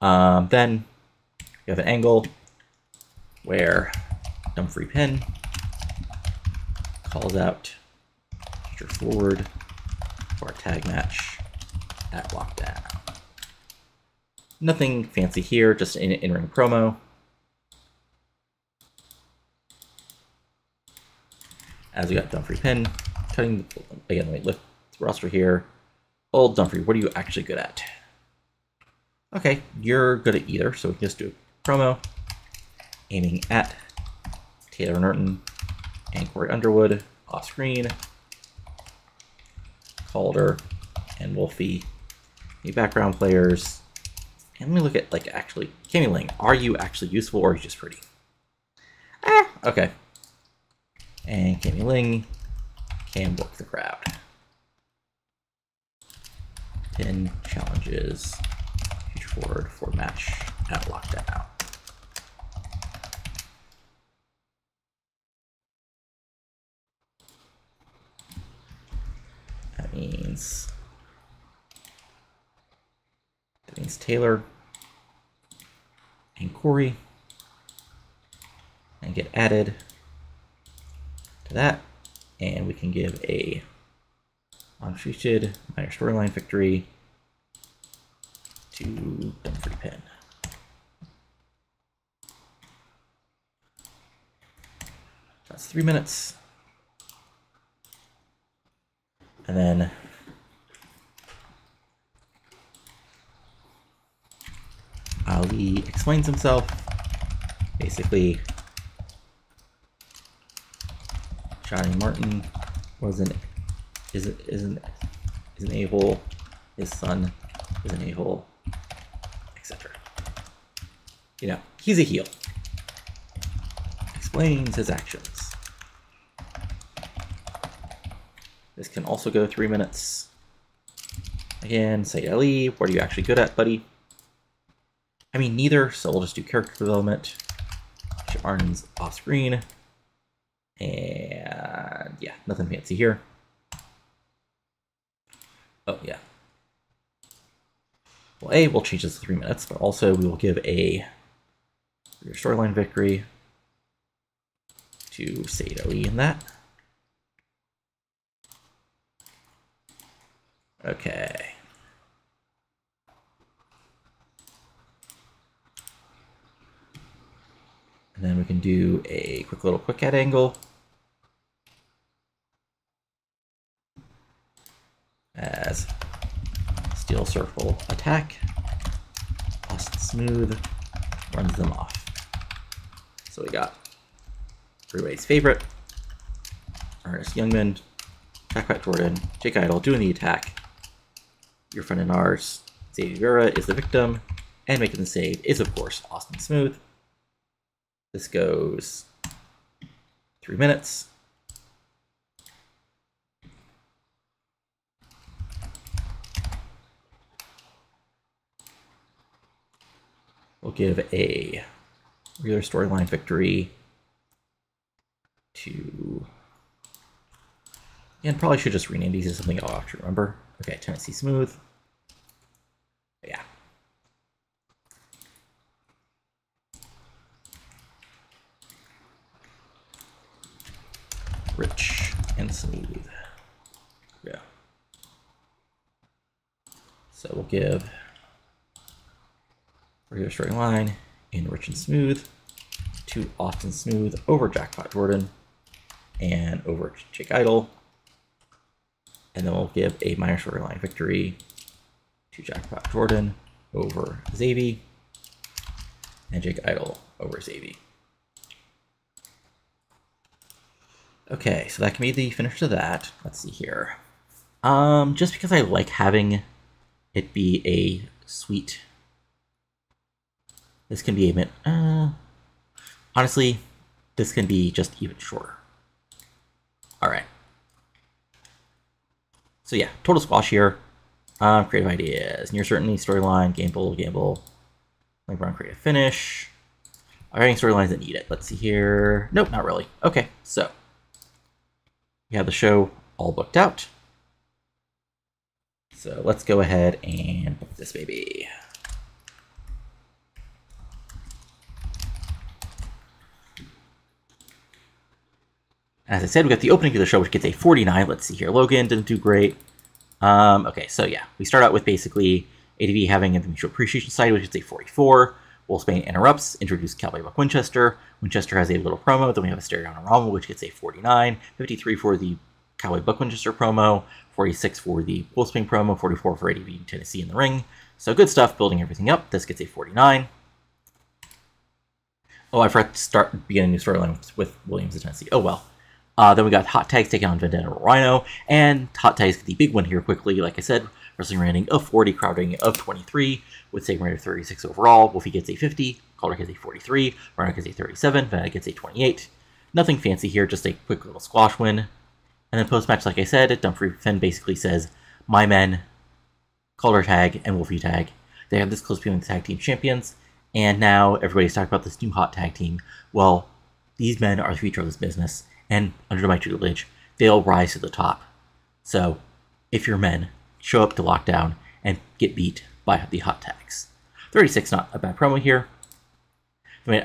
Um, then you have an angle where Dumfrey Pin calls out future forward for a tag match at. Nothing fancy here, just an in-ring promo. As we got Dumfrey Pin, cutting, again, let me lift the roster here. Old Dumfrey, what are you actually good at? Okay, you're good at either, so we can just do a promo. Aiming at Taylor Norton and Corey Underwood off screen. Calder, and Wolfie, background players. And let me look at, like, actually, Cammy Ling, are you actually useful or are you just pretty? Ah, okay. And Cammy Ling can work the crowd. 10 challenges, future forward for match at lockdown. means that means Taylor and Corey and get added to that and we can give a unfeatured minor storyline victory to Dumfrey. That's three minutes. And then Ali explains himself. Basically, Johnny Martin wasn't isn't isn't isn't able his son isn't able etc. You know, he's a heel. Explains his actions. This can also go three minutes. Again, say Ali, what are you actually good at, buddy? I mean, neither, so we'll just do character development. Arden's off screen. And yeah, nothing fancy here. Oh, yeah. Well, A, we'll change this to three minutes, but also we will give a storyline victory to Saeed Ali in that. Okay. And then we can do a quick little quick head angle. As Steel Circle attack, Austin Smooth runs them off. So we got everybody's favorite, Ernest Youngman, Jackpot Jordan, Jake Idol doing the attack. Your friend and ours, Xavier Vera, is the victim, and making the save is, of course, Austin Smooth. This goes three minutes. We'll give a regular storyline victory to... And probably should just rename these as something I'll have to remember. Okay, Tennessee Smooth. Yeah, rich and smooth. Yeah. So we'll give regular straight line in rich and smooth to Austin Smooth over Jackpot Jordan and over Jake Idol. And then we'll give a minor storyline victory to Jackpot Jordan over Xavi and Jake Idol over Xavi. Okay, so that can be the finish to that. Let's see here. Um, just because I like having it be a sweet. This can be a bit. Uh, honestly, this can be just even shorter. All right. So yeah, total squash here. Um, creative ideas, near certainty, storyline, gamble, gamble. Like run creative finish. Are any storylines that need it? Let's see here. Nope, not really. Okay, so have the show all booked out. So let's go ahead and book this baby. As I said, we got the opening of the show, which gets a 49. Let's see here. Logan didn't do great. Um, okay, so yeah, we start out with basically ADV having a Mutual Appreciation side, which is a 44. Wolfsbaine interrupts, introduce Cowboy Buck Winchester. Winchester has a little promo. Then we have a on Rommel, which gets a 49. 53 for the Cowboy Buck Winchester promo. 46 for the Wolfsbaine promo. 44 for ADV Tennessee in the ring. So good stuff, building everything up. This gets a 49. Oh, I forgot to start beginning new storyline with Williams in Tennessee. Oh well. Uh, then we got Hot Tags taking on Vendetta Rhino, and Hot Tags get the big one here quickly. Like I said, wrestling rating of 40, crowd rating of 23, with segment rate of 36 overall. Wolfie gets a 50, Calder gets a 43, Rhino gets a 37, Vendetta gets a 28. Nothing fancy here, just a quick little squash win. And then post match, like I said, Dumfries Finn basically says, My men, Calder tag, and Wolfie tag. They have this close becoming the tag team champions, and now everybody's talking about this new hot tag team. Well, these men are the future of this business and under my tutelage, they'll rise to the top. So, if you're men, show up to lockdown and get beat by the hot tags. 36, not a bad promo here.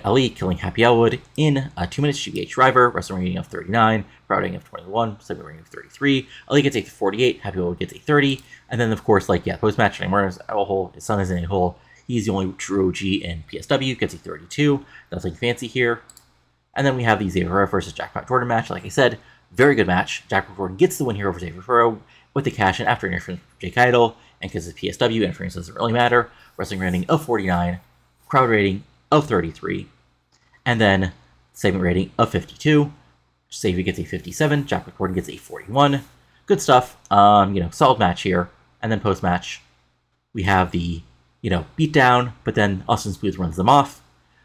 Ali killing Happy Elwood in uh, 2 minutes. GBH Driver, wrestling rating of 39, crowd rating of 21, segment rating of 33. Ali gets a 48, Happy Elwood gets a 30. And then, of course, like, yeah, post match, Neymar is a hole, his son is in a hole. He's the only true OG in PSW, gets a 32. Nothing fancy here. And then we have the Xavier versus Jackpot Jordan match. Like I said, very good match. Jackpot Jordan gets the win here over Xavier Ferro with the cash in after interference from Jake Idol. And because it's PSW, interference doesn't really matter. Wrestling rating of 49, crowd rating of 33, and then segment rating of 52. Xavier gets a 57, Jack Jordan gets a 41. Good stuff. Um, you know, solid match here. And then post match, we have the, you know, beatdown, but then Austin Smooth runs them off.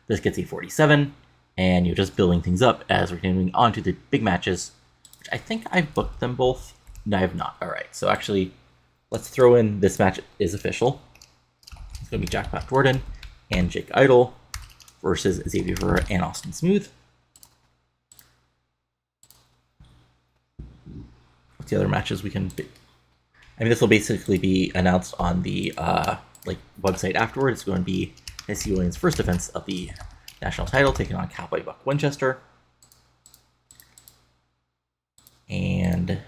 This gets a 47 and you're just building things up as we're moving on to the big matches, which I think I've booked them both. No, I have not. All right, so actually, let's throw in this match is official. It's going to be Jackpot Jordan and Jake Idol versus Xavier Vera and Austin Smooth. What's the other matches we can? I mean, this will basically be announced on the uh, like website afterwards. It's going to be Tennessee Williams' first defense of the national title, taking on Cowboy Buck Winchester. And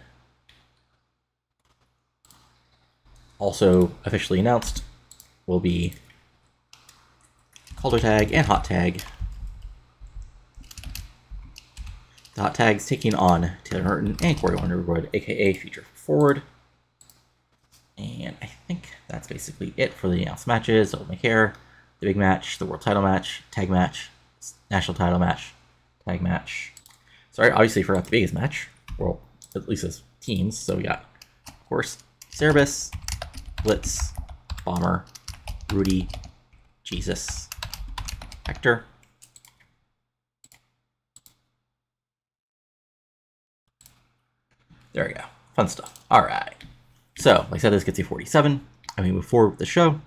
also officially announced will be Calder Tag and Hot Tag. The Hot Tag's taking on Taylor Norton and Corey Underwood, aka Future Forward. And I think that's basically it for the announced matches. Old McCare, the big match, the world title match, tag match, national title match, tag match. Sorry, obviously forgot the biggest match. Well, at least as teams. So we got, of course, Cerebus, Blitz, Bomber, Rudy, Jesus, Hector. There we go. Fun stuff. All right. So, like I said, this gets you 47, and we move forward with the show.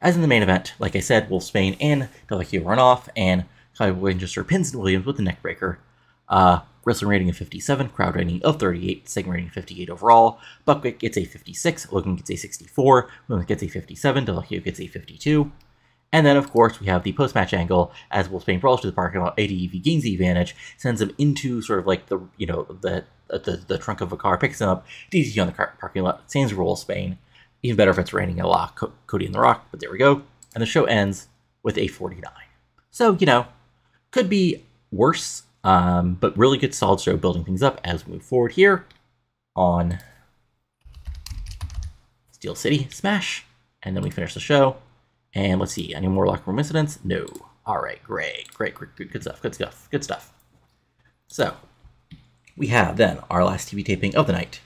As in the main event, like I said, Wolfsbaine and Delvecchio run off, and Kyle Winchester pins Williams with the neckbreaker. Uh, wrestling rating of 57, crowd rating of 38, segment rating 58 overall. Buckwheat gets a 56, Logan gets a 64, Williams gets a 57, Delvecchio gets a 52. And then, of course, we have the post-match angle as Wolfsbaine brawls to the parking lot. ADEV gains the advantage, sends him into sort of like the, you know, the the, the trunk of a car, picks him up, DDT on the car, parking lot, saves Wolfsbaine. Even better if it's raining a lot, Co- Cody and The Rock, but there we go. And the show ends with a 49. So, you know, could be worse, um, but really good solid show building things up as we move forward here on Steel City Smash. And then we finish the show. And let's see, any more locker room incidents? No. All right, great, great, great, good, good stuff, good stuff, good stuff. So, we have then our last TV taping of the night.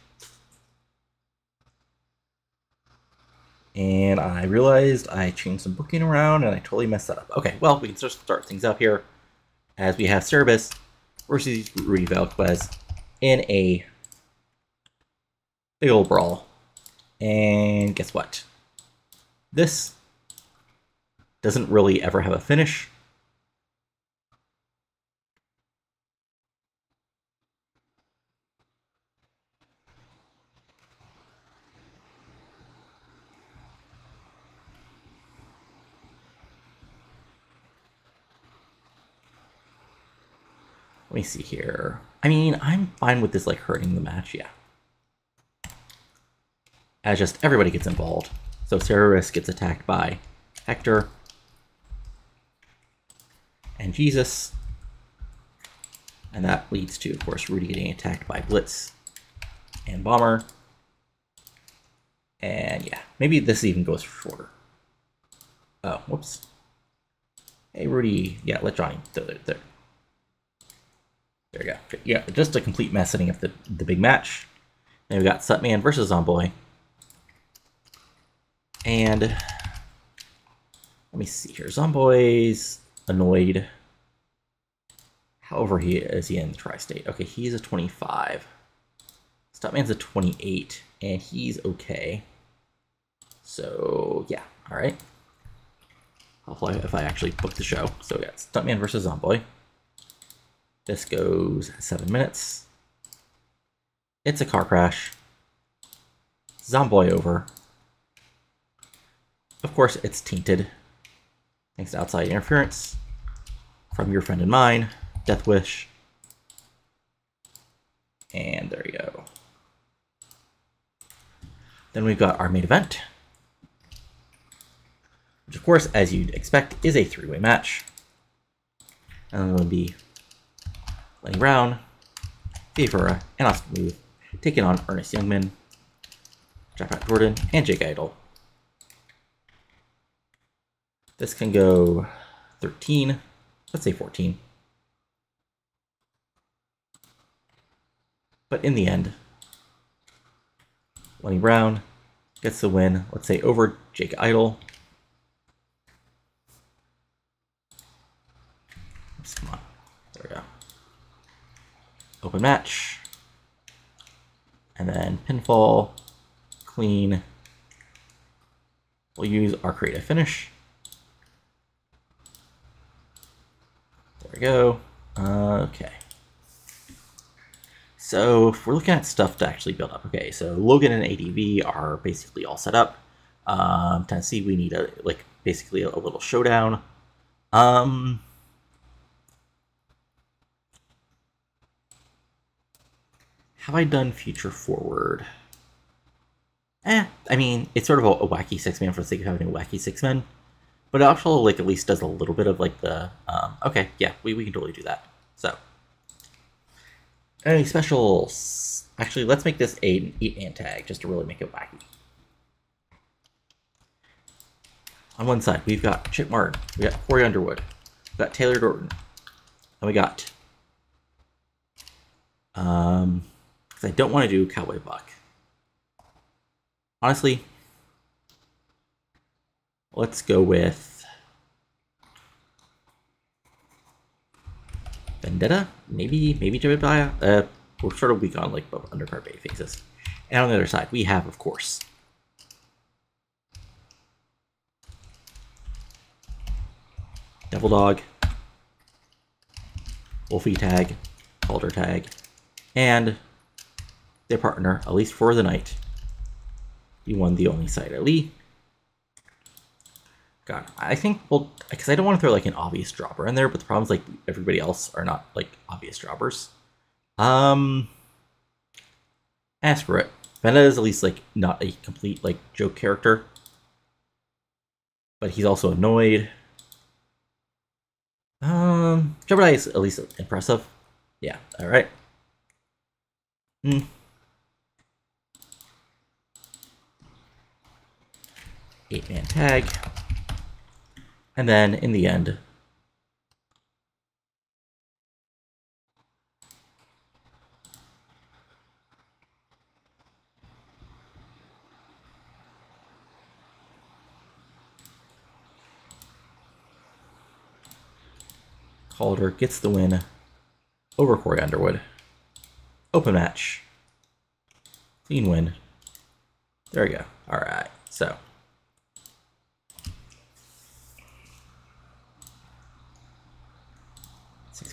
And I realized I changed some booking around and I totally messed that up. Okay, well, we can just start things up here as we have Cerebus versus Rudy Velasquez in a big old brawl. And guess what? This doesn't really ever have a finish. Me see here. I mean, I'm fine with this, like, hurting the match, yeah. As just everybody gets involved. So Cerebus gets attacked by Hector and Jesus. And that leads to, of course, Rudy getting attacked by Blitz and Bomber. And yeah, maybe this even goes for shorter. Oh, whoops. Hey, Rudy. Yeah, let Johnny. There, there, there. We go. Yeah, just a complete mess setting up the, the big match. Then we got Stuntman versus Zomboy. And let me see here. Zomboy's annoyed. However, he is he in the tri-state? Okay, he's a 25. Stuntman's a 28, and he's okay. So yeah, all right. Hopefully, if I actually book the show. So yeah, Stuntman versus Zomboy. This goes seven minutes. It's a car crash. Zomboy over. Of course, it's tainted. Thanks to outside interference from your friend and mine, Death Wish. And there you go. Then we've got our main event, which of course, as you'd expect, is a three-way match. And it'll be Lenny Brown, Favora, and Austin Smooth taking on Ernest Youngman, Jackpot Jordan, and Jake Idol. This can go 13, let's say 14. But in the end, Lenny Brown gets the win, let's say over Jake Idol. Come on. There we go. Open match. And then pinfall, clean. We'll use our creative finish. There we go. Okay. So if we're looking at stuff to actually build up, okay, so Logan and ADV are basically all set up. Um, Tennessee, we need a like basically a, a little showdown. Um, have I done Future Forward? Eh, I mean, it's sort of a, a wacky six man for the sake of having a wacky six man, but it also like at least does a little bit of like the um, okay, yeah, we, we can totally do that. So, any specials? Actually, let's make this a eight man tag just to really make it wacky. On one side, we've got Chip Martin, we got Corey Underwood, we got Taylor Dorton, and we got um, because I don't want to do Cowboy Buck. Honestly, let's go with Vendetta. Maybe, maybe Jebediah. Uh, we're sort of weak on like undercard bait faces. And on the other side, we have, of course, Devil Dog, Wolfie Tag, Calder Tag, and their partner, at least for the night. You won the only side, Ali. God, I think, well, because I don't want to throw like an obvious dropper in there, but the problem is like everybody else are not like obvious droppers. Um, as for it, Vendetta is at least like not a complete like joke character, but he's also annoyed. Um, Jebediah is at least impressive. Yeah, all right. Hmm. Eight man tag. And then in the end, Calder gets the win over Corey Underwood. Open match. Clean win. There we go. All right. So.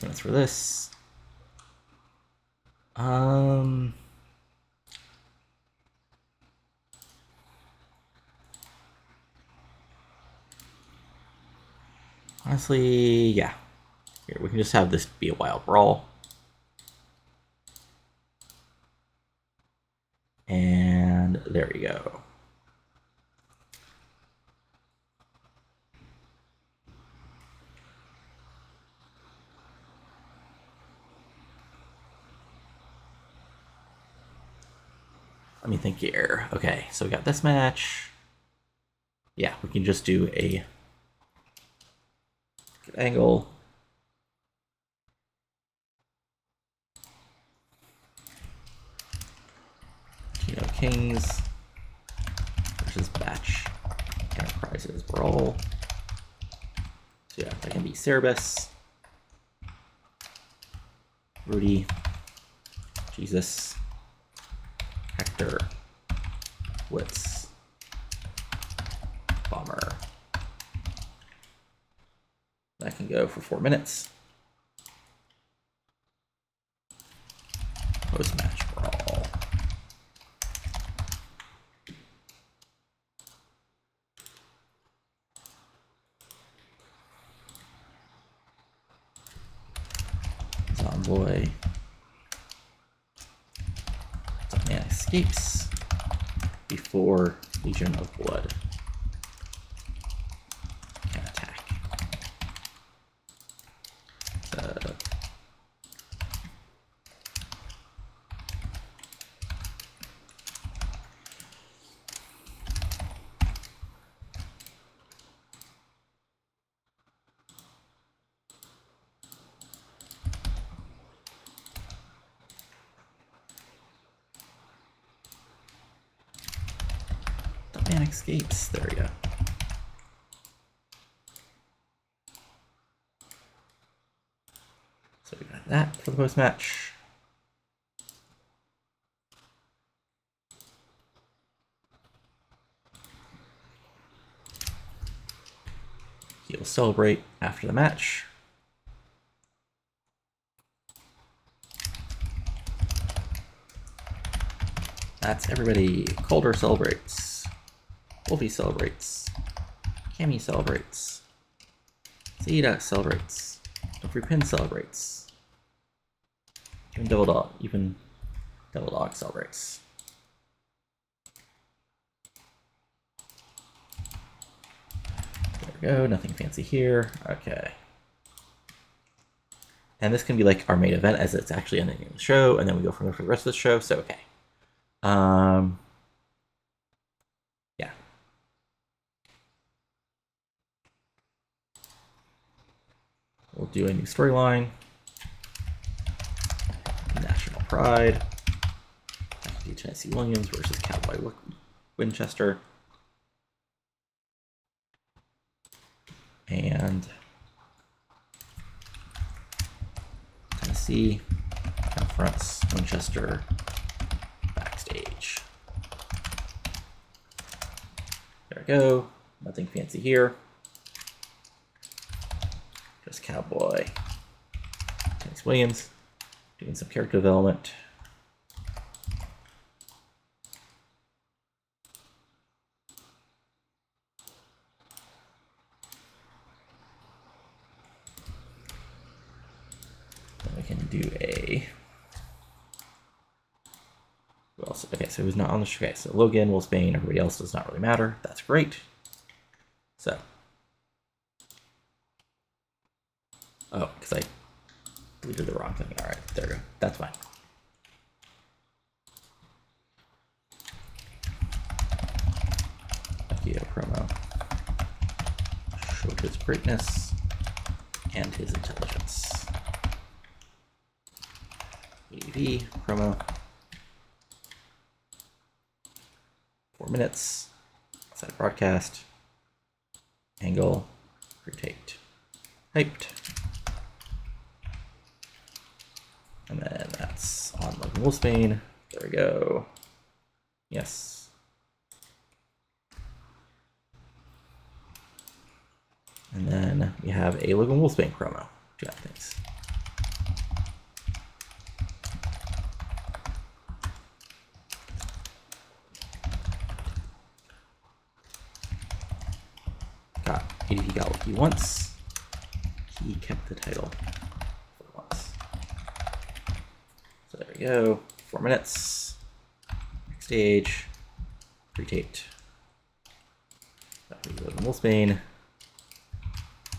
Minutes for this. Um. Honestly, yeah. Here, we can just have this be a wild brawl. And there we go. Let me think here. Okay, so we got this match. Yeah, we can just do a good angle. Kings versus Batch Enterprises Brawl. So yeah, that can be Cerebus, Rudy, Jesus, Hector, Witz, Bomber. That can go for four minutes brawl. Zomboy. Escapes before Legion of Blood can attack. Uh, the man escapes. There we go. So we got that for the post match. He'll celebrate after the match. That's everybody. Calder celebrates. Wolfie celebrates. Cammy celebrates. Zeta celebrates. Jeffrey Pin celebrates. Even Double Dog, even Devil Dog celebrates. There we go, nothing fancy here. Okay. And this can be like our main event as it's actually ending the show, and then we go from there for the rest of the show, so okay. Um, yeah. We'll do a new storyline. Pride. Tennessee Williams versus Cowboy Winchester. And Tennessee confronts Winchester backstage. There we go. Nothing fancy here. Just Cowboy. Tennessee Williams doing some character development. Then we can do a. Who else? Okay, so who's not on the okay, so Logan, Wolfsbaine, everybody else does not really matter. That's great. So. Oh, because I deleted the wrong thing. All right, there we go. That's fine. Akio promo showed his greatness and his intelligence. AV promo four minutes. Side broadcast. Angle. Retaped. Hyped. And then that's on Logan Wolfsbaine. There we go. Yes. And then we have a Logan Wolfsbaine promo. Two things. Got. He got what he wants. He kept the title for once. So there we go. Four minutes. Next stage. Pre-taped. That was Logan Wolfsbaine.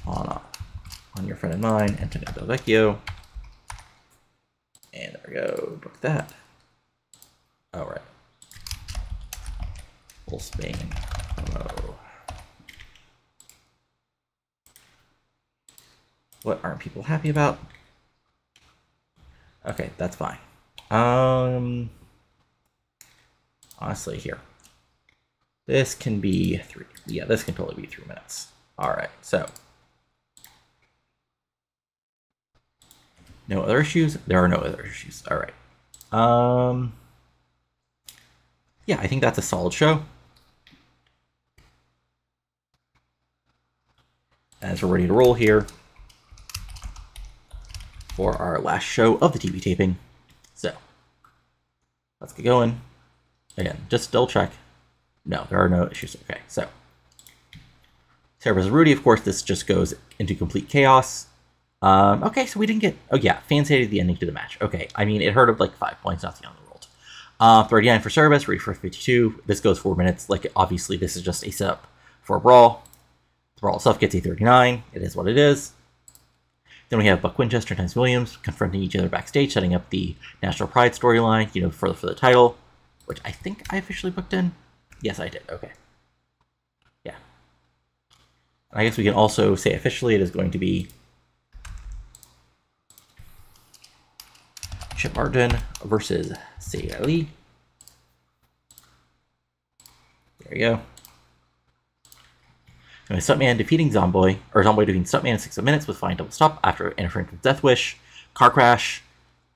On, uh, on your friend and mine, Antonio Del Vecchio. And there we go. Book that. All right. Wolfsbaine. Promo. What aren't people happy about? Okay, that's fine. Um, honestly, here. This can be three. Yeah, this can totally be three minutes. All right, so. No other issues? There are no other issues. All right. Um, yeah, I think that's a solid show. As we're ready to roll here, for our last show of the TV taping. Let's get going. Again, just double check. No, there are no issues. Okay, so. Versus Rudy, of course, this just goes into complete chaos. Um, okay, so we didn't get... Oh, yeah, fans hated the ending to the match. Okay, I mean, it hurt of like five points, not the end of the world. Uh, 39 for Cerebus, Rudy for 52. This goes four minutes. Like, obviously, this is just a setup for a brawl. The brawl itself gets a 39. It is what it is. Then we have Buck Winchester and Tennessee Williams confronting each other backstage, setting up the National Pride storyline, you know, for, for the title, which I think I officially booked in. Yes, I did. Okay. Yeah. I guess we can also say officially it is going to be Chip Martin versus Saeed Ali. There you go. Anyway, Stuntman defeating Zomboy, or Zomboy defeating Stuntman in 6 minutes with flying double stop after interference with Death Wish. Car crash,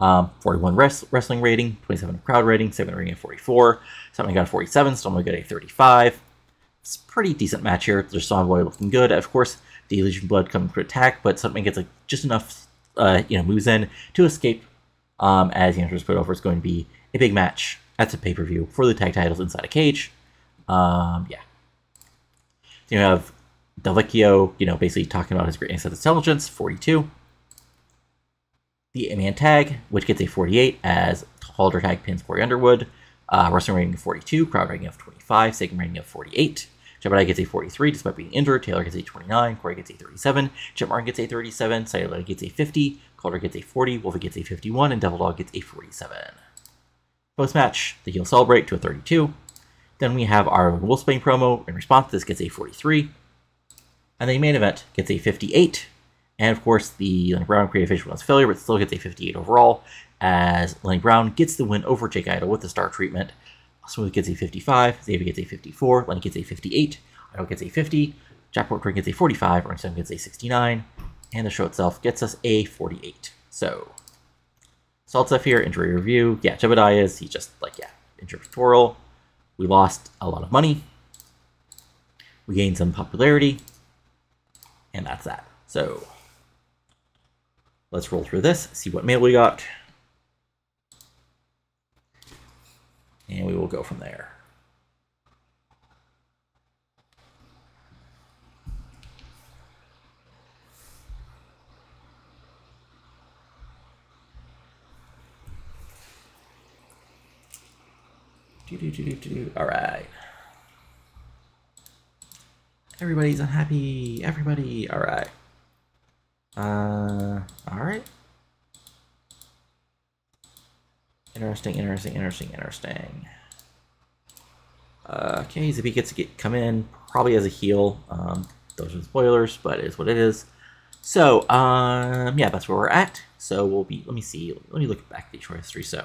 um, 41 res- wrestling rating, 27 crowd rating, 7 rating at 44. Stuntman got a 47, Zomboy got a 35. It's a pretty decent match here. There's looking good. Of course, the Legion Blood coming to attack, but Stuntman gets like just enough uh, you know moves in to escape um, as the enters put over. It's going to be a big match at the pay per view for the tag titles inside a cage. Um, yeah. you have Del Vecchio, you know, basically talking about his greatness of intelligence, 42. The A-Man tag, which gets a 48 as Calder tag pins Corey Underwood. Uh, wrestling rating of 42, crowd rating of 25, Sagan rating of 48. Jebediah gets a 43 despite being injured. Taylor gets a 29. Corey gets a 37. Chip Martin gets a 37. Saeed Ali gets a 50. Calder gets a 40. Wolfie gets a 51. And Devil Dog gets a 47. Post match, the heel celebrate to a 32. Then we have our Wolfsbaine promo. In response, this gets a 43. And the main event gets a 58. And of course, the Lenny Brown creative finisher was failure, but still gets a 58 overall, as Lenny Brown gets the win over Jake Idol with the star treatment. Smooth gets a 55, Xavier gets a 54, Lenny gets a 58, Idol gets a 50, Jack Portrait gets a 45, Ernstone gets a 69, and the show itself gets us a 48. So, salt stuff here, injury review. Yeah, Jebediah is, he's just like, yeah, injury tutorial. We lost a lot of money. We gained some popularity. And that's that. So, let's roll through this, see what mail we got. And we will go from there. Do, do, do, do, do. All right. Everybody's unhappy. Everybody. All right. Uh, all right. Interesting, interesting, interesting, interesting. Uh, okay, Zippy gets to get come in probably as a heel. Um, those are spoilers, but it is what it is. So, um, yeah, that's where we're at. So we'll be. Let me see. Let me look back at the short history. So,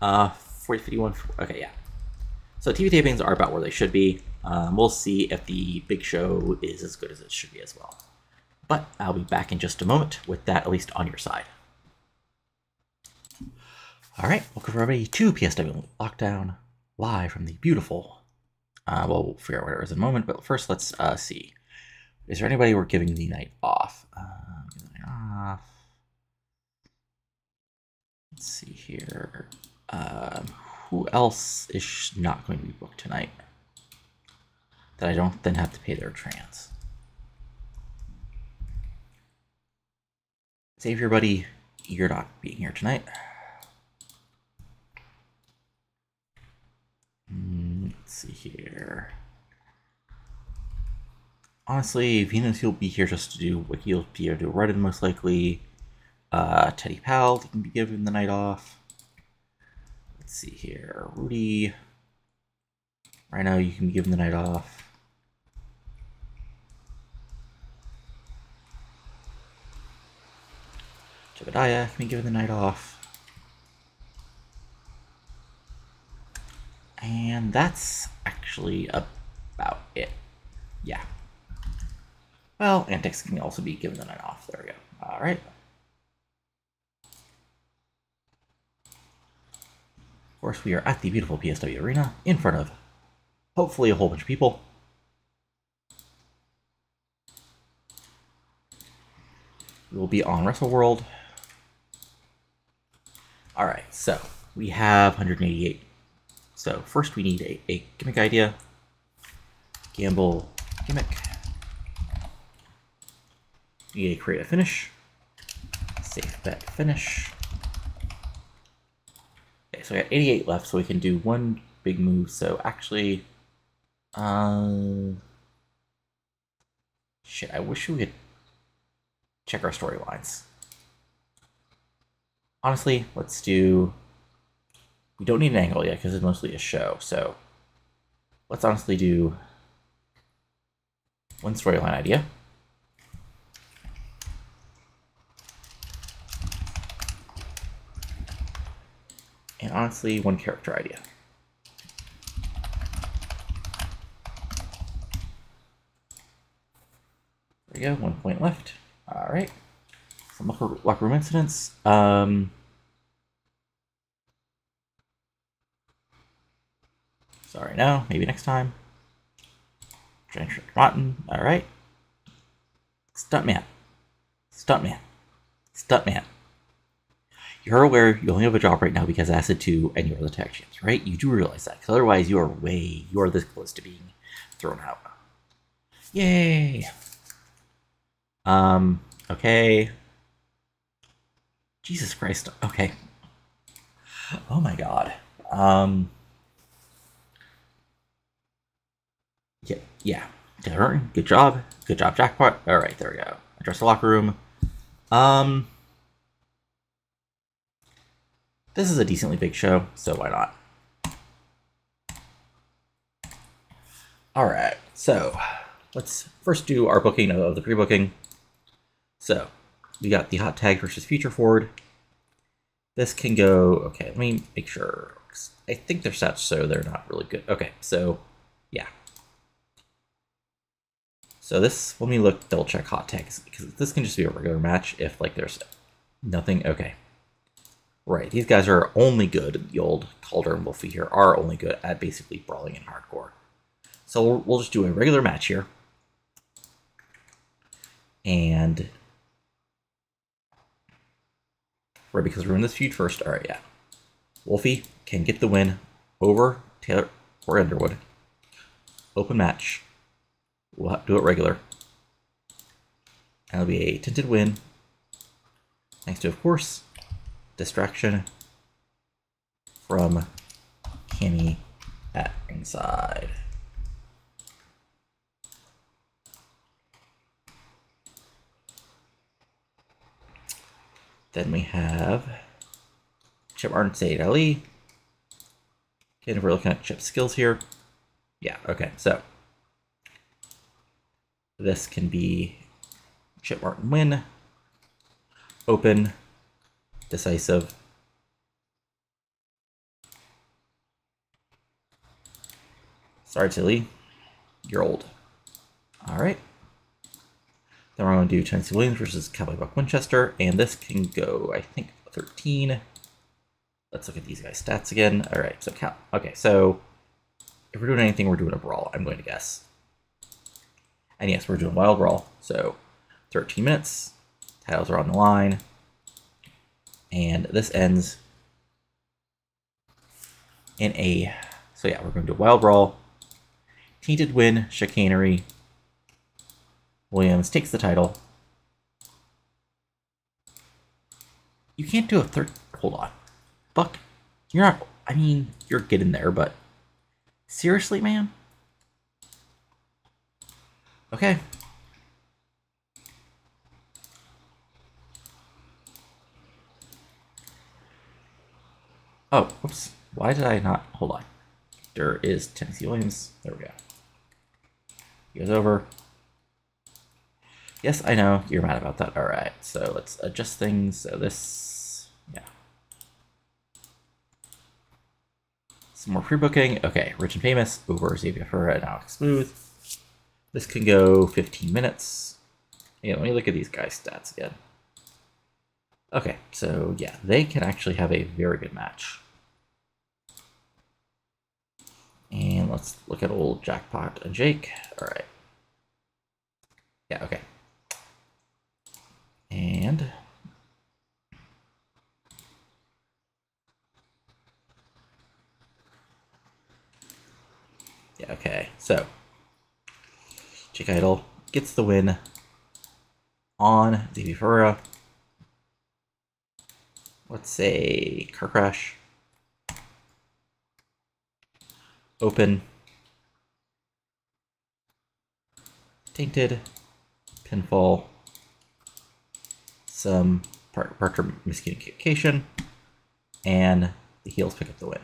uh, 40, 51. Okay, yeah. So TV tapings are about where they should be. Um, we'll see if the big show is as good as it should be as well. But I'll be back in just a moment with that at least on your side. All right, welcome everybody to PSW Lockdown, live from the beautiful. Uh, well, we'll figure out where it is in a moment, but first let's uh, see. Is there anybody we're giving the night off? Uh, the night off. Let's see here. Um, who else is not going to be booked tonight? That I don't then have to pay their trans. Save your buddy, you're not being here tonight. Mm, let's see here. Honestly, Venus he'll be here just to do what he'll be able to run in most likely. Uh, Teddy Pal, he can be given the night off. Let's see here. Rudy. Right now, you can be given the night off. Jebediah can be given the night off. And that's actually about it. Yeah. Well, Antics can also be given the night off. There we go. All right. Of course, we are at the beautiful PSW Arena in front of hopefully a whole bunch of people. We will be on Wrestle World. All right, so we have 188 so first we need a, a gimmick idea. Gamble gimmick. We create a finish. Safe bet finish. Okay, so we got 88 left, so we can do one big move. So actually, um, shit, I wish we could check our storylines. Honestly, let's do we don't need an angle yet because it's mostly a show. So let's honestly do one storyline idea. And honestly, one character idea. There we go, one point left. All right. Some locker room incidents. Um, Sorry, no. Maybe next time. Rotten. All right. Stuntman. Stuntman. Stuntman. You're aware you only have a job right now because Acid 2 and you're the tag champs, right? You do realize that, because otherwise you are way, you are this close to being thrown out. Yay! Um, okay. Jesus Christ. Okay. Oh my god. Um. Yeah, good job. Good job, jackpot. All right, there we go. Address the locker room. Um. This is a decently big show, so why not? All right, so let's first do our booking of the pre-booking. So we got the hot tag versus future forward. This can go, okay, let me make sure. I think they're such, so they're not really good. Okay, so yeah. So this, let me look, double check hot tags, because this can just be a regular match if like there's nothing, okay. Right, these guys are only good, the old Calder and Wolfie here are only good at basically brawling in hardcore. So we'll, we'll just do a regular match here. And right, because we're in this feud first. All right, yeah. Wolfie can get the win over Taylor or Underwood. Open match. We'll do it regular. It'll be a tinted win. Thanks to, of course, distraction from Cammy at inside. Then we have Chip Martin, Saeed Ali. Again, if we're looking at Chip skills here. Yeah, okay, so this can be Chip Martin win, open, decisive. Sorry, Tilly. You're old. All right. Then we're going to do Tennessee Williams versus Cowboy Buck Winchester, and this can go, I think, 13. Let's look at these guys' stats again. All right, so Cal. Okay, so if we're doing anything, we're doing a brawl. I'm going to guess. And yes, we're doing wild brawl. So 13 minutes. Titles are on the line, and this ends in a. So yeah, we're going to do wild brawl. Tainted win, chicanery, Williams takes the title. You can't do a third. Hold on. Buck, you're not. I mean, you're getting there, but. Seriously, man? Okay. Oh, whoops. Why did I not? Hold on. There is Tennessee Williams. There we go. He goes over. Yes, I know, you're mad about that. Alright, so let's adjust things. So this, yeah. Some more pre-booking. Okay, Rich and Famous over Xavier Ferrer and Alex Smooth. This can go 15 minutes. Yeah, let me look at these guys' stats again. Okay, so yeah, they can actually have a very good match. And let's look at old Jackpot and Jake. All right. Yeah, okay. And yeah, okay. So Jake Idol gets the win on Davey Ferreira. Let's say car crash. Open. Tainted. Pinfall some Parker miscommunication, and the heels pick up the win.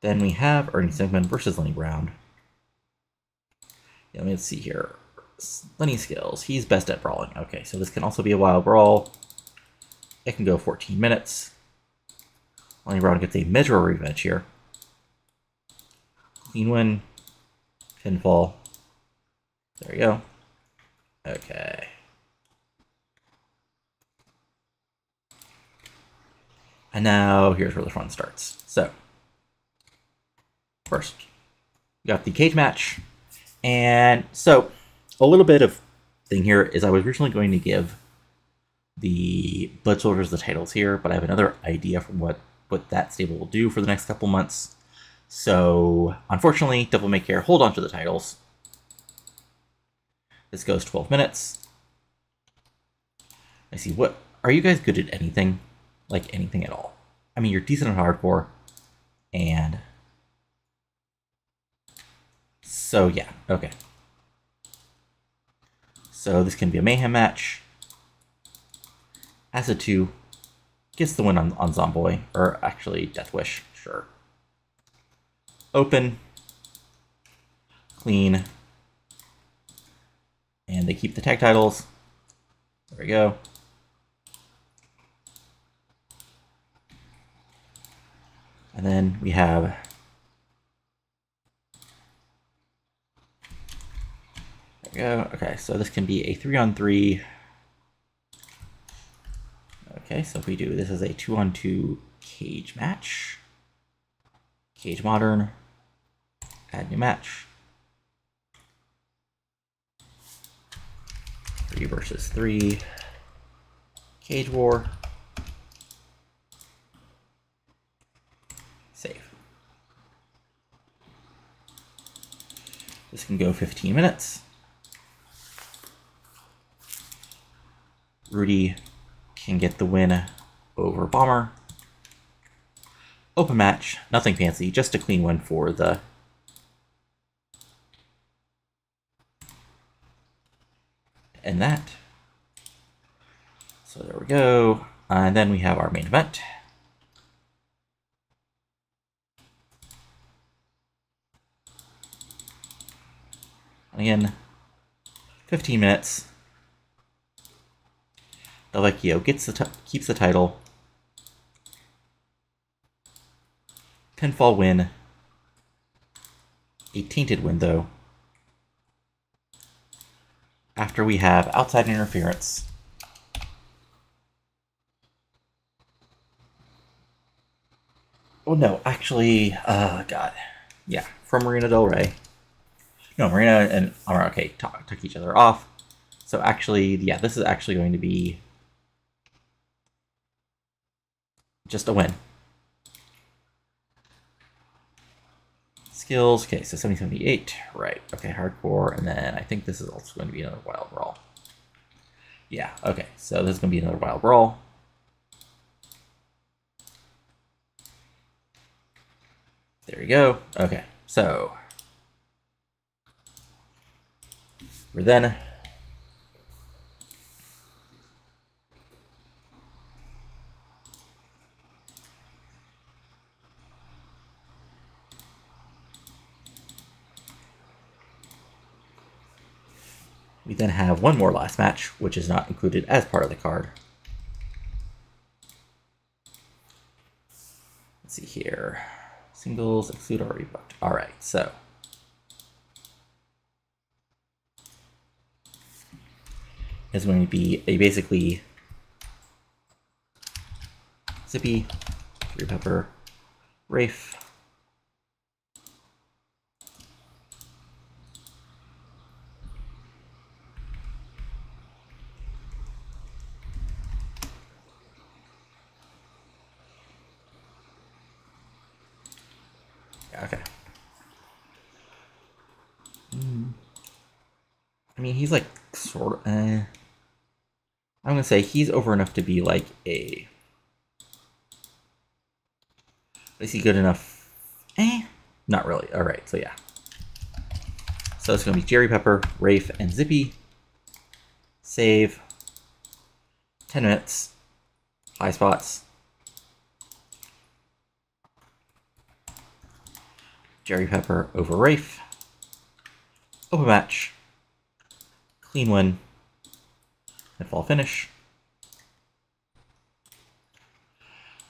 Then we have Ernie Sigmund versus Lenny Brown. Yeah, let's see here. Lenny skills. He's best at brawling. Okay, so this can also be a wild brawl. It can go 14 minutes. Lenny Brown gets a measure revenge here. Clean win. Pinfall. There you go. Okay. And now here's where the fun starts. So, first, we got the cage match. And so, a little bit of thing here is I was originally going to give the Blood Soldiers the titles here, but I have another idea from what, what that stable will do for the next couple months. So, unfortunately, Devil May Care hold on to the titles this goes 12 minutes. I see. What are you guys good at anything? like anything at all. I mean, you're decent at hardcore, and so yeah, okay. So this can be a mayhem match. Acid 2 gets the win on, on Zomboy, or actually Death Wish, sure. Open, clean, and they keep the tag titles. There we go. And then we have There we go. Okay, so this can be a three on three. Okay, so if we do this is a two on two cage match. Cage modern. Add new match. Three versus three. Cage war. Save. This can go 15 minutes. Rudy can get the win over Bomber. Open match, nothing fancy, just a clean win for the and that. So there we go. and then we have our main event. Again, 15 minutes. Delvecchio gets the keeps the title. Pinfall win. A tainted win, though. After we have outside interference. Oh no, actually, uh, God. Yeah, from Marina Del Rey. No, Marina and Amara, okay, talk, took each other off. So actually, yeah, this is actually going to be just a win. Skills, okay, so 7078, right, okay, hardcore, and then I think this is also going to be another wild brawl. Yeah, okay, so this is going to be another wild brawl. There you go. Okay, so we're then We then have one more last match, which is not included as part of the card. Let's see here. Singles exclude already booked. All right, so. Is going to be a basically Zippy, Three Pepper, Rafe, Okay. Mm. I mean, he's like sort of. Eh. I'm gonna say he's over enough to be like a. Is he good enough? Eh, not really. All right, so yeah. So it's gonna be Jerry Pepper, Rafe, and Zippy. Save. Ten minutes. High spots. Jerry Pepper over Rafe. Open match. Clean win. And fall finish.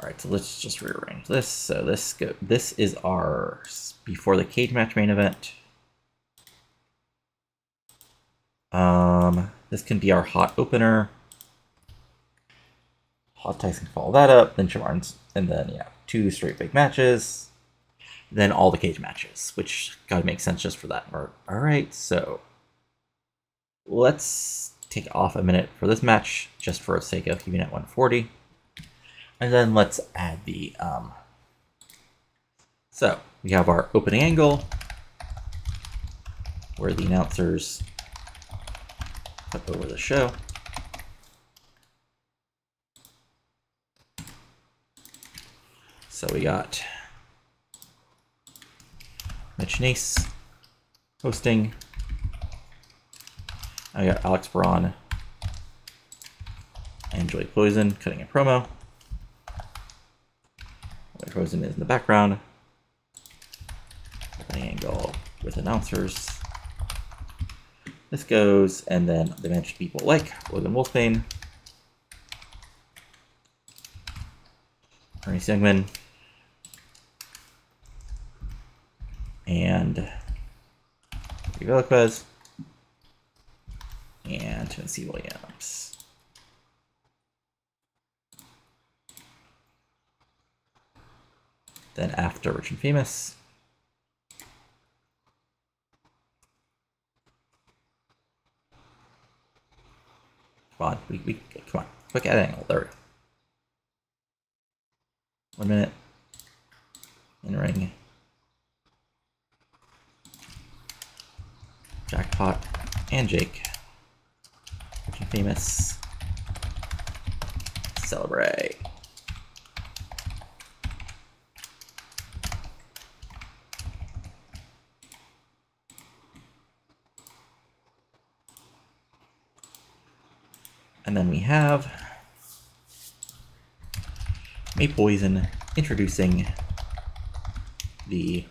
Alright, so let's just rearrange this. So this go this is our before the cage match main event. Um this can be our hot opener. Hot Tyson follow that up, then Shamarn's, and then yeah, two straight big matches then all the cage matches, which gotta make sense just for that. All right, so let's take off a minute for this match, just for the sake of keeping at 140. And then let's add the, um, so we have our opening angle, where the announcers put over the show. So we got Mitch Nace hosting. I got Alex Braun and Joy Poison cutting a promo. Poison is in the background. Angle with announcers. This goes, and then the match people like Logan Wolfsbaine, Ernie Sigmund, and Velasquez, and Tennessee Williams. Then after Rich and Famous, Come on, we, we come on, quick at angle. There we go. One minute. In ring. Jackpot and Jake. Looking famous. Celebrate. And then we have a Poison introducing the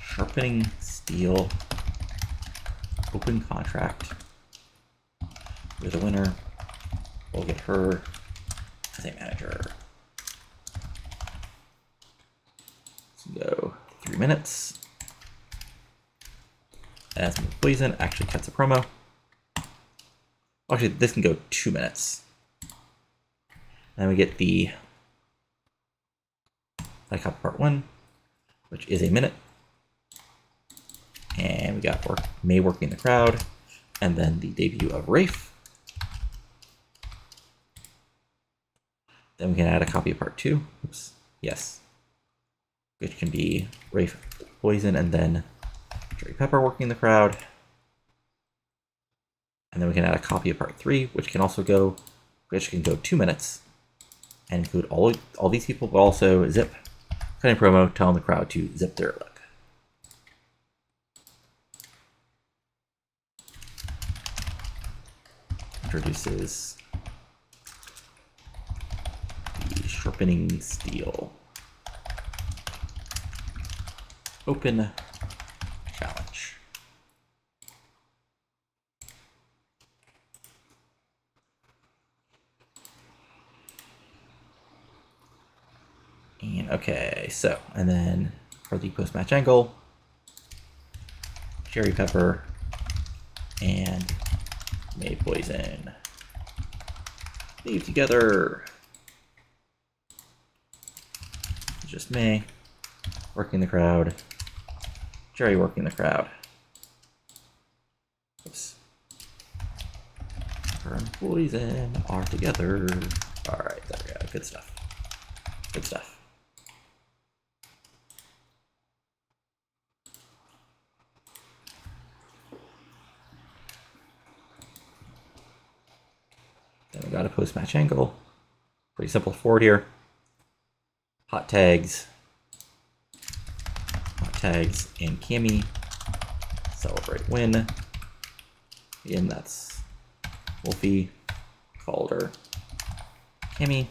Sharpening Steel open contract with the winner. We'll get her as a manager. Let's go three minutes as Poison actually cuts a promo. Actually, this can go two minutes. Then we get the I Icon Part 1, which is a minute. And we got work, May working the crowd, and then the debut of Rafe. Then we can add a copy of Part 2. Oops. Yes. Which can be Rafe Poison and then Pepper working the crowd. And then we can add a copy of part three, which can also go, which can go two minutes and include all, all these people, but also Zip cutting promo telling the crowd to zip their lip. Introduces the sharpening steel. Open And okay, so, and then for the post-match angle, Jerry Pepper and May Poison. Leave together. Just May working the crowd. Jerry working the crowd. Oops. Pepper and Poison are together. Alright, there we go. Good stuff. Good stuff. Got a post-match angle. Pretty simple forward here. Hot tags. Hot tags and Cammy. Celebrate win. Again, that's Wolfie, Calder, Cammy.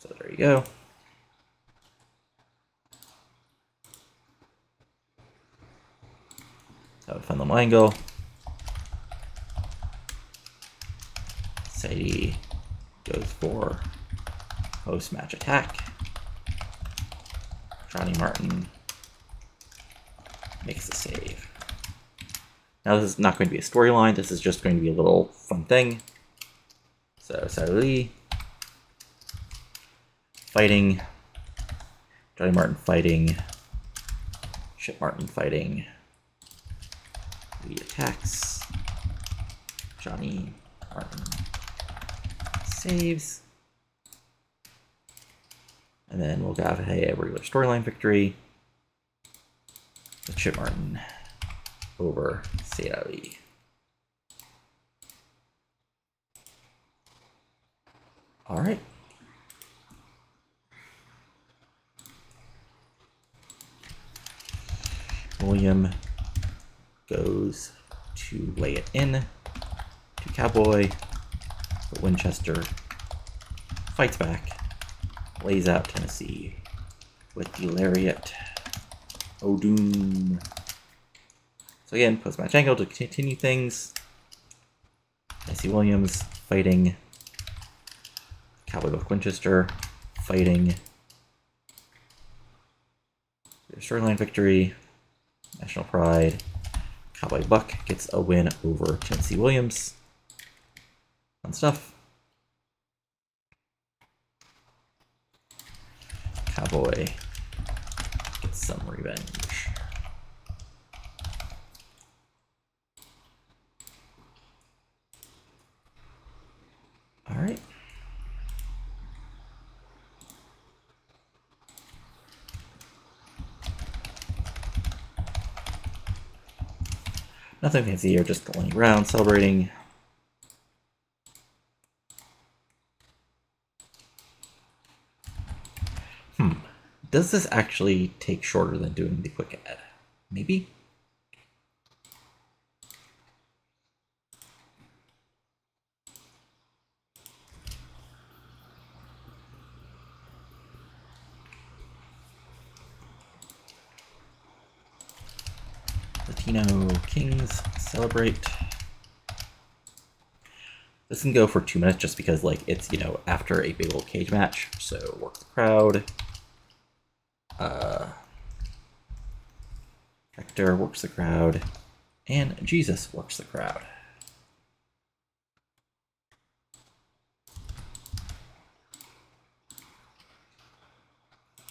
So there you go. So the angle. Sadie goes for post match attack. Johnny Martin makes the save. Now this is not going to be a storyline, this is just going to be a little fun thing. So Sadie fighting, Johnny Martin fighting, Chip Martin fighting, the attacks. Johnny Martin saves. And then we'll have a regular storyline victory. Chip Martin over Saeed All right. William goes to lay it in to Cowboy, but Winchester fights back, lays out Tennessee with the Lariat. O'Doom. So again, post-match angle to continue things. Tennessee Williams fighting Cowboy Buck Winchester, fighting their storyline victory, National Pride. Cowboy Buck gets a win over Tennessee Williams. Fun stuff. Cowboy gets some revenge. All right. Nothing fancy here, just laying around, celebrating. Hmm. Does this actually take shorter than doing the quick add? Maybe? Latino Kings celebrate. This can go for two minutes just because like it's, you know, after a big old cage match. So work the crowd. Uh Hector works the crowd. And Jesus works the crowd.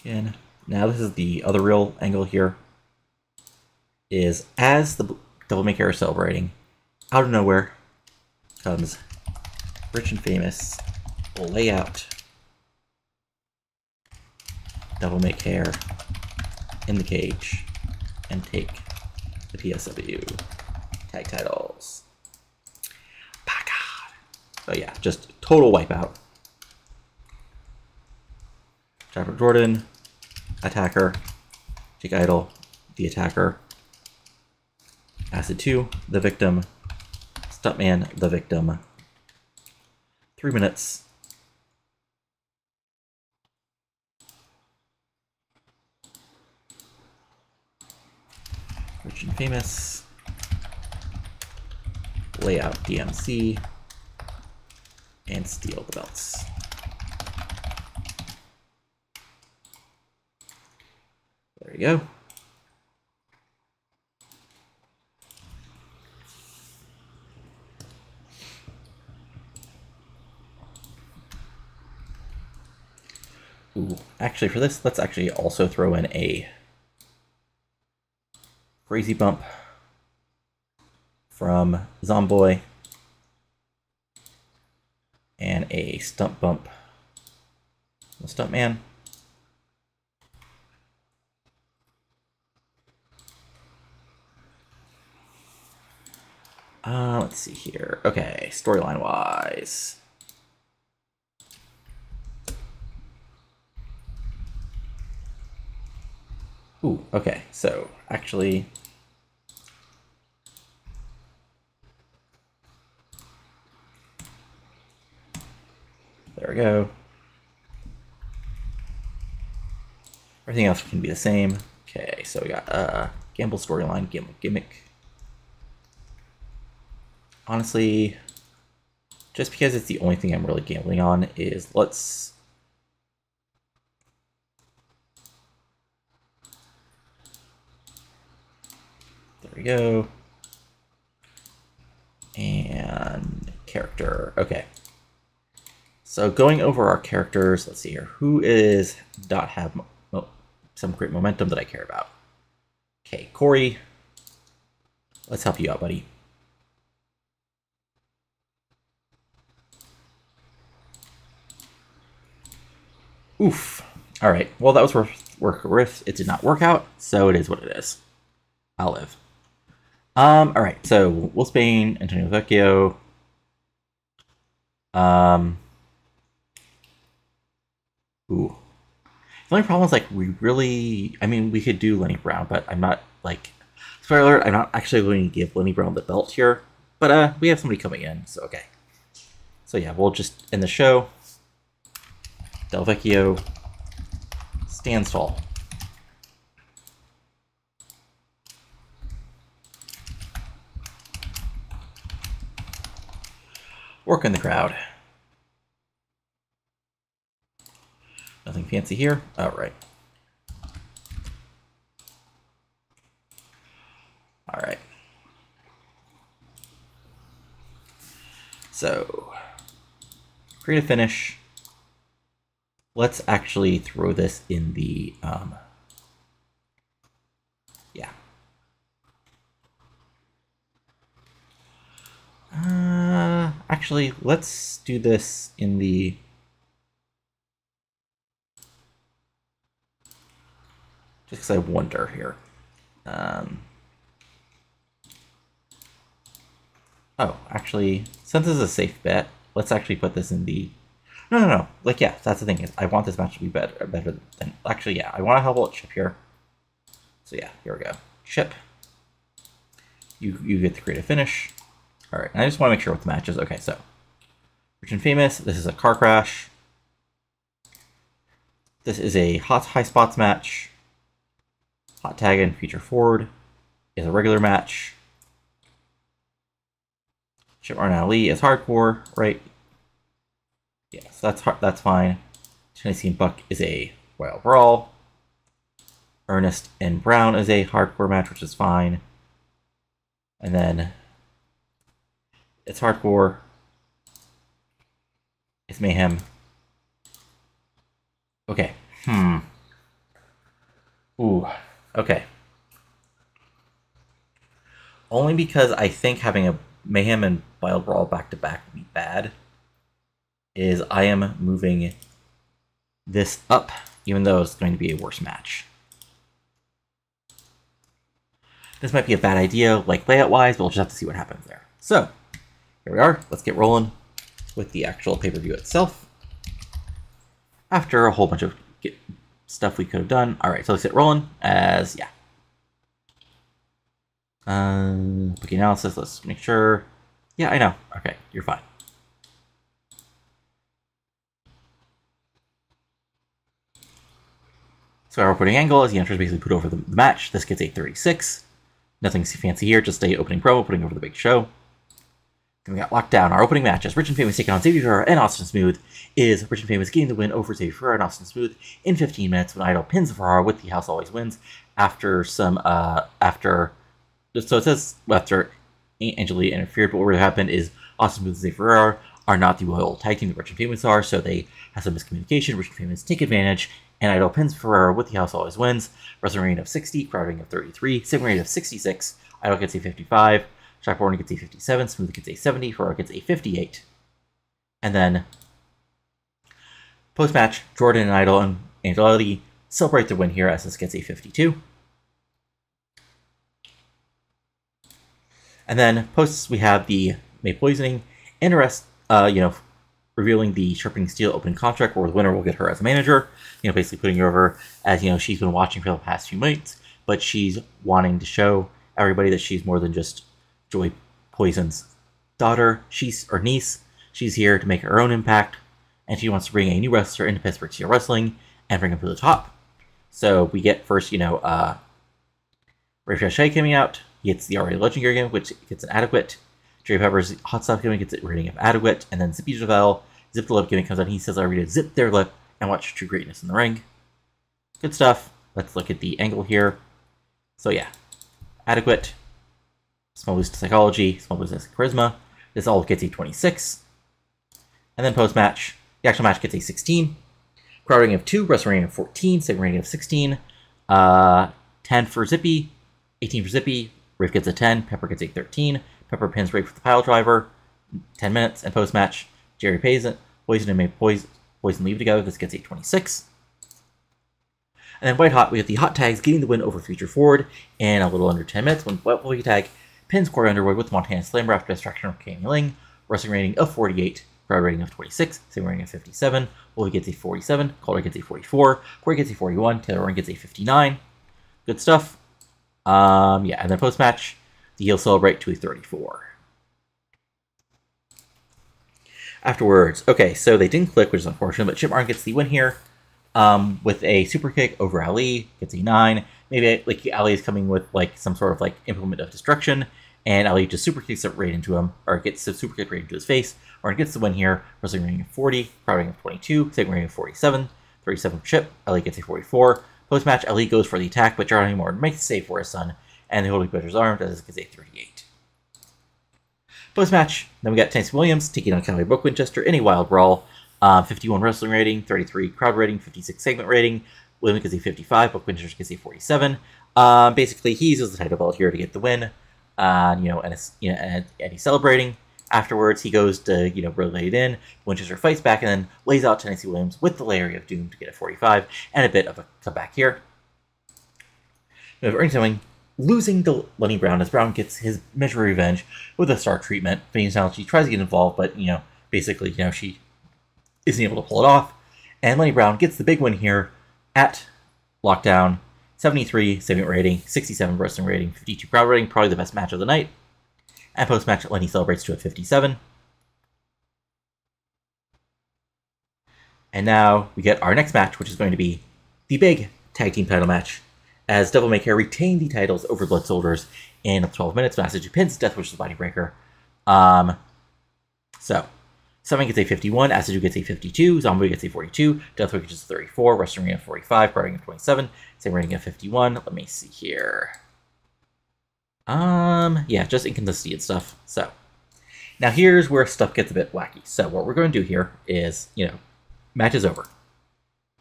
Again, now this is the other real angle here is as the Devil Make is celebrating, out of nowhere comes Rich and Famous lay out Devil May Care in the cage and take the PSW tag titles. By God. So yeah, just total wipeout. Jackpot Jordan, attacker, Jake Idol, the attacker, Acid 2, the victim. Stuntman, the victim. Three minutes. Rich and famous. Layout DMC. And steal the belts. There you go. Ooh, actually for this, let's actually also throw in a crazy bump from Zomboy and a stump bump from Stuntman. Uh, let's see here. Okay, storyline wise. Ooh, okay, so actually... There we go. Everything else can be the same. Okay, so we got uh, Gamble storyline, Gamble gimmick. Honestly, just because it's the only thing I'm really gambling on is let's we go. And character. Okay. So going over our characters, let's see here. Who is dot have some great momentum that I care about? Okay, Corey. Let's help you out, buddy. Oof. All right. Well, that was worth work. It did not work out, so it is what it is. I'll live. Um, all right, so Wolfsbaine, Antonio Vecchio. Um, ooh. The only problem is like we really, I mean, we could do Lenny Brown, but I'm not like, spoiler alert, I'm not actually going to give Lenny Brown the belt here. But uh, we have somebody coming in, so okay. So yeah, we'll just end the show. Del Vecchio stands tall. Work in the crowd. Nothing fancy here. All right. All right. So, create a finish. Let's actually throw this in the, um, yeah. Uh, actually, let's do this in the, just because I wonder here. Um, oh, actually, since this is a safe bet, let's actually put this in the... No, no, no. Like, yeah, that's the thing. is I want this match to be better, better than... Actually, yeah, I want to help out Chip here. So yeah, here we go. Chip. You, you get to create a finish. All right, and I just want to make sure what the match is. Okay, so Rich and Famous. This is a car crash. This is a hot high spots match. Hot tag and future forward is a regular match. Chip Martin Ali is hardcore, right? Yes, that's hard, that's fine. Tennessee and Buck is a Royal Brawl. Ernest and Brown is a hardcore match, which is fine. And then it's hardcore. It's mayhem. Okay. Hmm. Ooh. Okay. Only because I think having a mayhem and Wild Brawl back to back would be bad. Is I am moving this up, even though it's going to be a worse match. This might be a bad idea, like layout wise, but we'll just have to see what happens there. So, here we are. Let's get rolling with the actual pay-per-view itself. After a whole bunch of stuff we could have done. All right, so let's get rolling as, yeah. Um, booking analysis, let's make sure. Yeah, I know. Okay, you're fine. So our opening angle is the entrance basically put over the match. This gets a 36. Nothing fancy here, just a opening promo putting over the big show. Then we got locked down. Our opening match as Rich and Famous taking on Xavier Ferrara and Austin Smooth is Rich and Famous getting the win over Xavier Ferrara and Austin Smooth in 15 minutes when Idol pins Ferrara with the House Always Wins after some, uh, after, so it says after Angeli interfered, but what really happened is Austin Smooth and Xavier Ferrara are not the royal tag team that Rich and Famous are, so they have some miscommunication. Rich and Famous take advantage, and Idol pins Ferrara with the House Always Wins. Wrestling rating of 60, crowd rating of 33, segment rating of 66. Idol gets a 55. Warner gets a 57, Smooth gets a 70, Ferrara gets a 58. And then post match, Jordan and Idol and Angelotti celebrate the win here as this gets a 52. And then posts we have the May Poisoning and uh, you know, revealing the Sharpening Steel opening contract where the winner will get her as a manager, you know, basically putting her over as, you know, she's been watching for the past few months, but she's wanting to show everybody that she's more than just Joy Poison's daughter, she's or niece. She's here to make her own impact, and she wants to bring a new wrestler into Pittsburgh Steel Wrestling and bring him to the top. So we get first, you know, uh, Ray Shea coming out. He gets the already legendary gimmick, which gets an adequate. Jerry Pepper's hot stuff gimmick gets a rating of adequate, and then Zippy Javelle, Zip the Lip gimmick comes out. He says, "I read to zip their lip and watch true greatness in the ring." Good stuff. Let's look at the angle here. So yeah, adequate. Small boost to psychology, small boost to charisma. This all gets a 26. And then post match, the actual match gets a 16. Crowd rating of 2, wrestling rating of 14, segment rating of 16. Uh, 10 for Zippy, 18 for Zippy. Rafe gets a 10, Pepper gets a 13. Pepper pins Rafe with the pile driver. 10 minutes. And post match, Jerry pays it. Poison and May Poison, Poison leave together. This gets a 26. And then White Hot, we have the hot tags getting the win over Future Forward in a little under 10 minutes when White White Tag pins Corey Underwood with Montana Slammer after distraction from Kenny Ling. Wrestling rating of 48, crowd rating of 26, Slammer rating of 57. Wolfie gets a 47, Calder gets a 44, Corey gets a 41, Taylor Warren gets a 59. Good stuff. Um, yeah, and then post match, the heel celebrate to a 34. Afterwards, okay, so they didn't click, which is unfortunate, but Chip Martin gets the win here um, with a super kick over Ali, gets a 9. Maybe like Ali is coming with like some sort of like implement of destruction, and Ali just super kicks it right into him, or gets the super kick right into his face, or gets the win here, wrestling rating of 40, crowd rating of 22, second rating of 47, 37 Chip, Ali gets a 44. Post match, Ali goes for the attack, but Johnny Moore makes the save for his son, and the Holy Butcher's arm does gets a 38. Post match, then we got Tennessee Williams taking on Cowboy Buck Winchester in a wild brawl. Um, 51 wrestling rating, 33 crowd rating, 56 segment rating. Williams gets a 55, Buck Winchester gets a 47. Um, basically, he uses the title belt here to get the win. Uh, you know, and, you know, and, and he's celebrating. Afterwards, he goes to, you know, relay it in. Winchester fights back and then lays out Tennessee Williams with the Lariat of Doom to get a 45 and a bit of a comeback here. We have Ernie losing to Lenny Brown as Brown gets his measure of revenge with a star treatment. Phoenix now she tries to get involved, but you know, basically, you know, she isn't able to pull it off. And Lenny Brown gets the big win here at Lockdown. 73 saving rating, 67 wrestling rating, 52 crowd rating, probably the best match of the night. And post match, Lenny celebrates to a 57. And now we get our next match, which is going to be the big tag team title match as Devil May Care retain the titles over Blood Soldiers in 12 minutes. Master pins Death Wish the Body Breaker. Um, so, Seven gets a 51, Acid gets a 52, Zombie gets a 42, Death Wish gets a 34, Western Ring 45, Rating of 27, same rating of 51. Let me see here. Um, yeah, just inconsistency and stuff. So, now here's where stuff gets a bit wacky. So, what we're going to do here is, you know, match is over.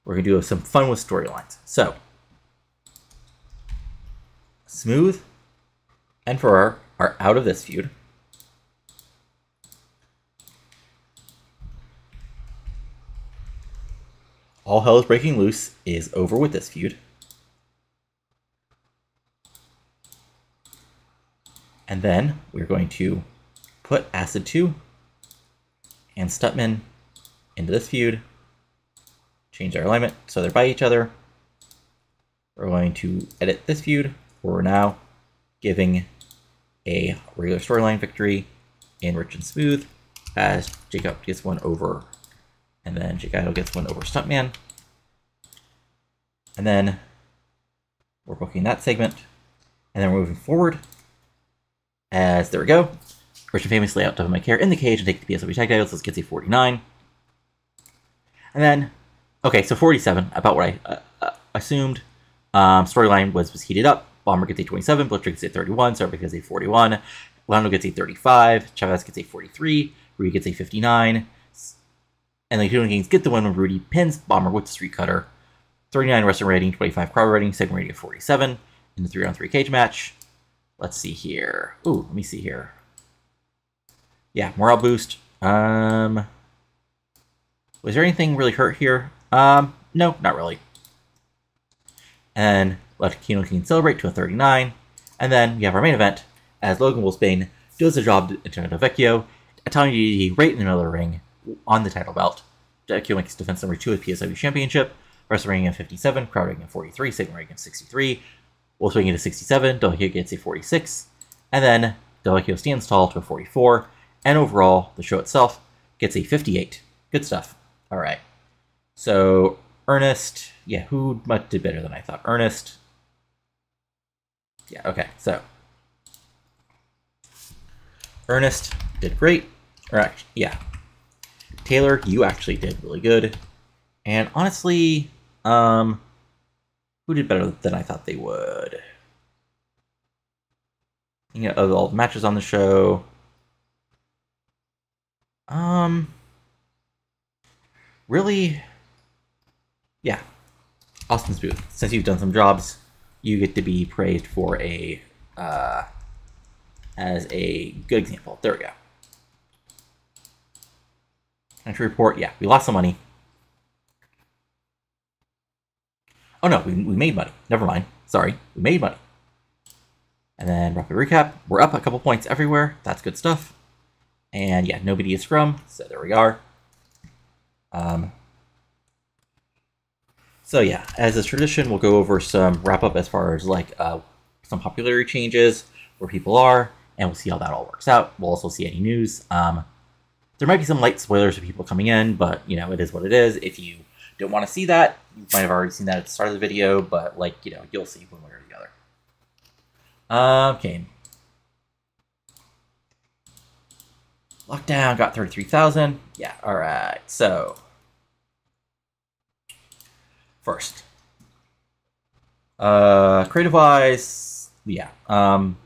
We're going to do some fun with storylines. So, Smooth and Ferrer are out of this feud. All Hell is Breaking Loose is over with this feud. And then we're going to put Acid 2 and Stuntman into this feud. Change our alignment so they're by each other. We're going to edit this feud we're now giving a regular storyline victory in Rich and Smooth as Jacob gets one over, and then Jake gets one over Stuntman. And then we're booking that segment, and then we're moving forward as there we go. Rich and Famous lay out Devil May Care in the cage and take the PSW tag titles. Let's get to 49. And then, okay, so 47, about what I uh, uh, assumed. Um, storyline was, was heated up. Bomber gets a 27, Blitzer gets a 31, Sarvik gets a 41, Lando gets a 35, Chavez gets a 43, Rudy gets a 59, and the Human Kings get the win when Rudy pins Bomber with the Street Cutter. 39 wrestling rating, 25 crowd rating, segment rating of 47 in the 3 on 3 cage match. Let's see here. Ooh, let me see here. Yeah, morale boost. Um, was there anything really hurt here? Um, no, not really. And let Kino King celebrate to a 39. And then we have our main event as Logan Wolfsbaine does the job to Antonio Vecchio, Italian DDT right in the middle of the ring on the title belt. Makes defense number 2 of PSW Championship, rating of 57, crowd rating of 43, signal rating of 63, Wolfsbaine gets a 67, Vecchio gets a 46, and then Vecchio stands tall to a 44, and overall, the show itself gets a 58. Good stuff. All right. So, Ernest, yeah, who much did better than I thought? Ernest, yeah, okay, so. Ernest did great. Or actually, yeah. Taylor, you actually did really good. And honestly, um, who did better than I thought they would? You know, of all the matches on the show. Um, really, yeah, Austin Smooth. Since you've done some jobs, you get to be praised for a uh, as a good example. There we go. Entry report. Yeah, we lost some money. Oh no, we, we made money. Never mind. Sorry, we made money. And then rapid recap. We're up a couple points everywhere. That's good stuff. And yeah, nobody is Scrum, so there we are. Um, so yeah, as is tradition, we'll go over some wrap up as far as like uh, some popularity changes, where people are, and we'll see how that all works out. We'll also see any news. Um, there might be some light spoilers for people coming in, but you know, it is what it is. If you don't want to see that, you might have already seen that at the start of the video, but like, you know, you'll see one way or the other. Okay. Lockdown got 33,000. Yeah, alright. So, first. Uh, creative-wise, yeah. Um,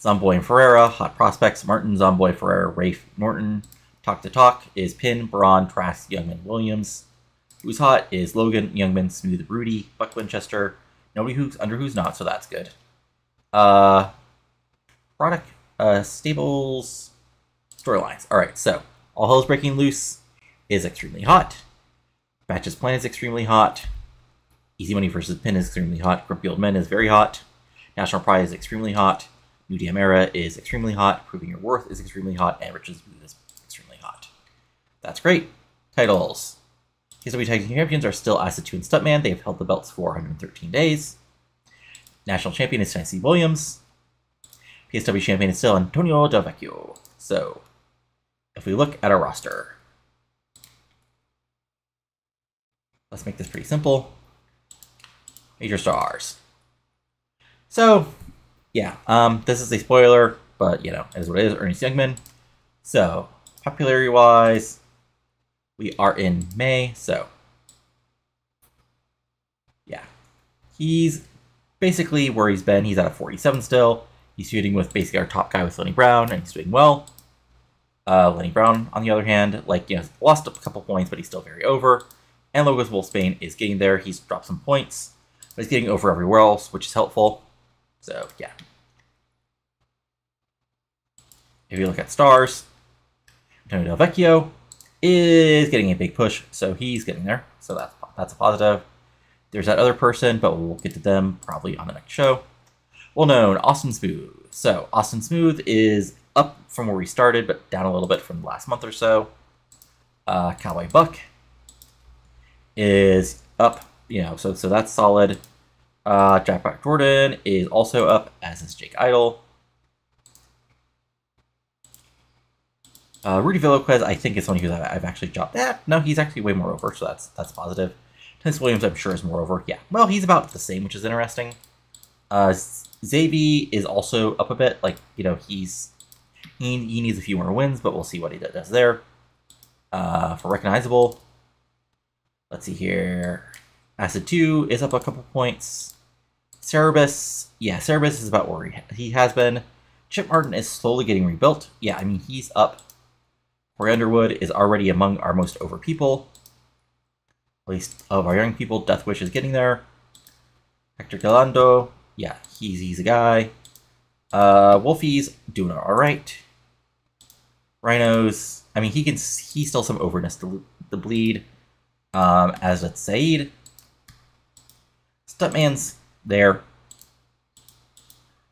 Zomboy and Ferreira, Hot Prospects, Martin, Zomboy, Ferreira, Rafe, Norton. Talk to Talk is Pin, Brown, Trask, Youngman, Williams. Who's Hot is Logan, Youngman, Smooth, Rudy, Buck Winchester. Nobody who's under who's not, so that's good. Uh, product, uh, stables, storylines. All right, so All Hell's Breaking Loose is extremely hot. Batch's Plan is extremely hot. Easy Money versus Pin is extremely hot. Grumpy Old Men is very hot. National Pride is extremely hot. New Damn Era is extremely hot. Proving Your Worth is extremely hot. And Riches is extremely hot. That's great. Titles. KSW Tag Team Champions are still 2 and Stuntman. They have held the belts for 113 days. National Champion is Tennessee Williams. PSW Champion is still Antonio Del Vecchio. So, if we look at our roster, let's make this pretty simple. Major stars. So, yeah, um, this is a spoiler, but you know, as what it is, Ernest Youngman. So, popularity wise, we are in May, so yeah. He's basically where he's been. He's at a 47 still. He's shooting with basically our top guy with Lenny Brown, and he's doing well. Uh, Lenny Brown, on the other hand, like, you know, lost a couple points, but he's still very over. And Logan Wolfsbaine is getting there. He's dropped some points, but he's getting over everywhere else, which is helpful. So, yeah. If you look at stars, Antonio Del Vecchio is getting a big push, so he's getting there. So that's that's a positive. There's that other person, but we'll get to them probably on the next show. Well known, Austin Smooth. So Austin Smooth is up from where we started, but down a little bit from the last month or so. Uh, Cowboy Buck is up, you know, so so that's solid. Uh, Jackpot Jordan is also up, as is Jake Idol. Uh, Rudy Velasquez, I think, is someone who I've actually dropped. that. no, he's actually way more over, so that's that's positive. Tennessee Williams, I'm sure, is more over. Yeah, well, he's about the same, which is interesting. Uh, Xavi is also up a bit. Like, you know, he's he, he needs a few more wins, but we'll see what he does there. Uh, for recognizable, let's see here. Acid 2 is up a couple points. Cerebus, yeah, Cerebus is about where he, he has been. Chip Martin is slowly getting rebuilt. Yeah, I mean, he's up. Corey Underwood is already among our most over people. At least of our young people, Death Wish is getting there. Hector Galando, yeah, he's, he's a guy. Uh, Wolfie's doing alright. Rhinos, I mean, he can, he's still some overness to the bleed. Um, as with Saeed. Stuntman's there.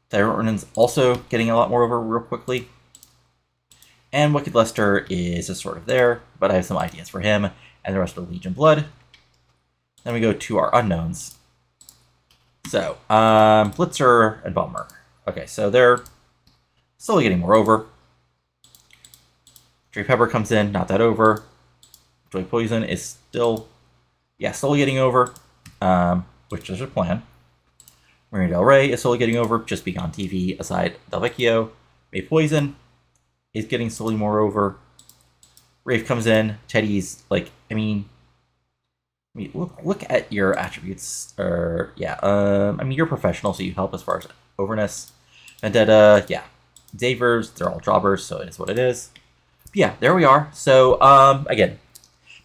Tyrann's also getting a lot more over real quickly. And Wicked Lester is just sort of there, but I have some ideas for him and the rest of Legion Blood. Then we go to our unknowns. So, um, Blitzer and Bomber. Okay, so they're slowly getting more over. Dre Pepper comes in, not that over. Joy Poison is still, yeah, slowly getting over, um, which is a plan. Marina Del Rey is slowly getting over, just being on TV aside Del Vecchio. May Poison is getting slowly more over. Rafe comes in. Teddy's like, I mean, I mean, look look at your attributes. Or yeah, um, I mean, you're professional, so you help as far as overness. Vendetta, yeah, Davers, they're all jobbers, so it is what it is. But yeah, there we are. So um, again,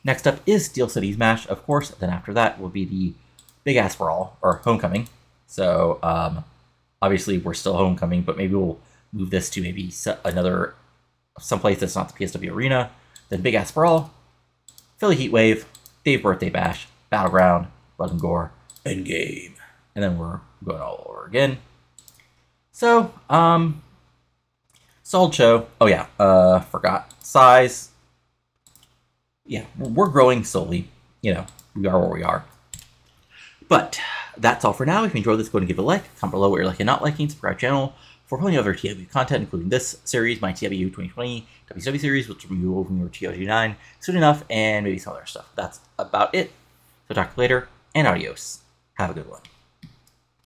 next up is Steel City Smash, of course. Then after that will be the Big Ass Brawl or Homecoming. So um, obviously we're still Homecoming, but maybe we'll move this to maybe another someplace that's not the PSW Arena. Then Big Ass Brawl, Philly Heat Wave, Dave Birthday Bash, Battleground, blood and gore, endgame. And then we're going all over again. So, um, solid show. Oh yeah, uh, forgot size. Yeah, we're growing slowly. You know, we are where we are. But that's all for now. If you enjoyed this, go and give it a like. Comment below what you're liking and not liking. Subscribe channel for plenty of other TW content, including this series, my TW 2020 WCW series, which will be over your TW9 soon enough, and maybe some other stuff. That's about it. So talk to you later, and adios. Have a good one.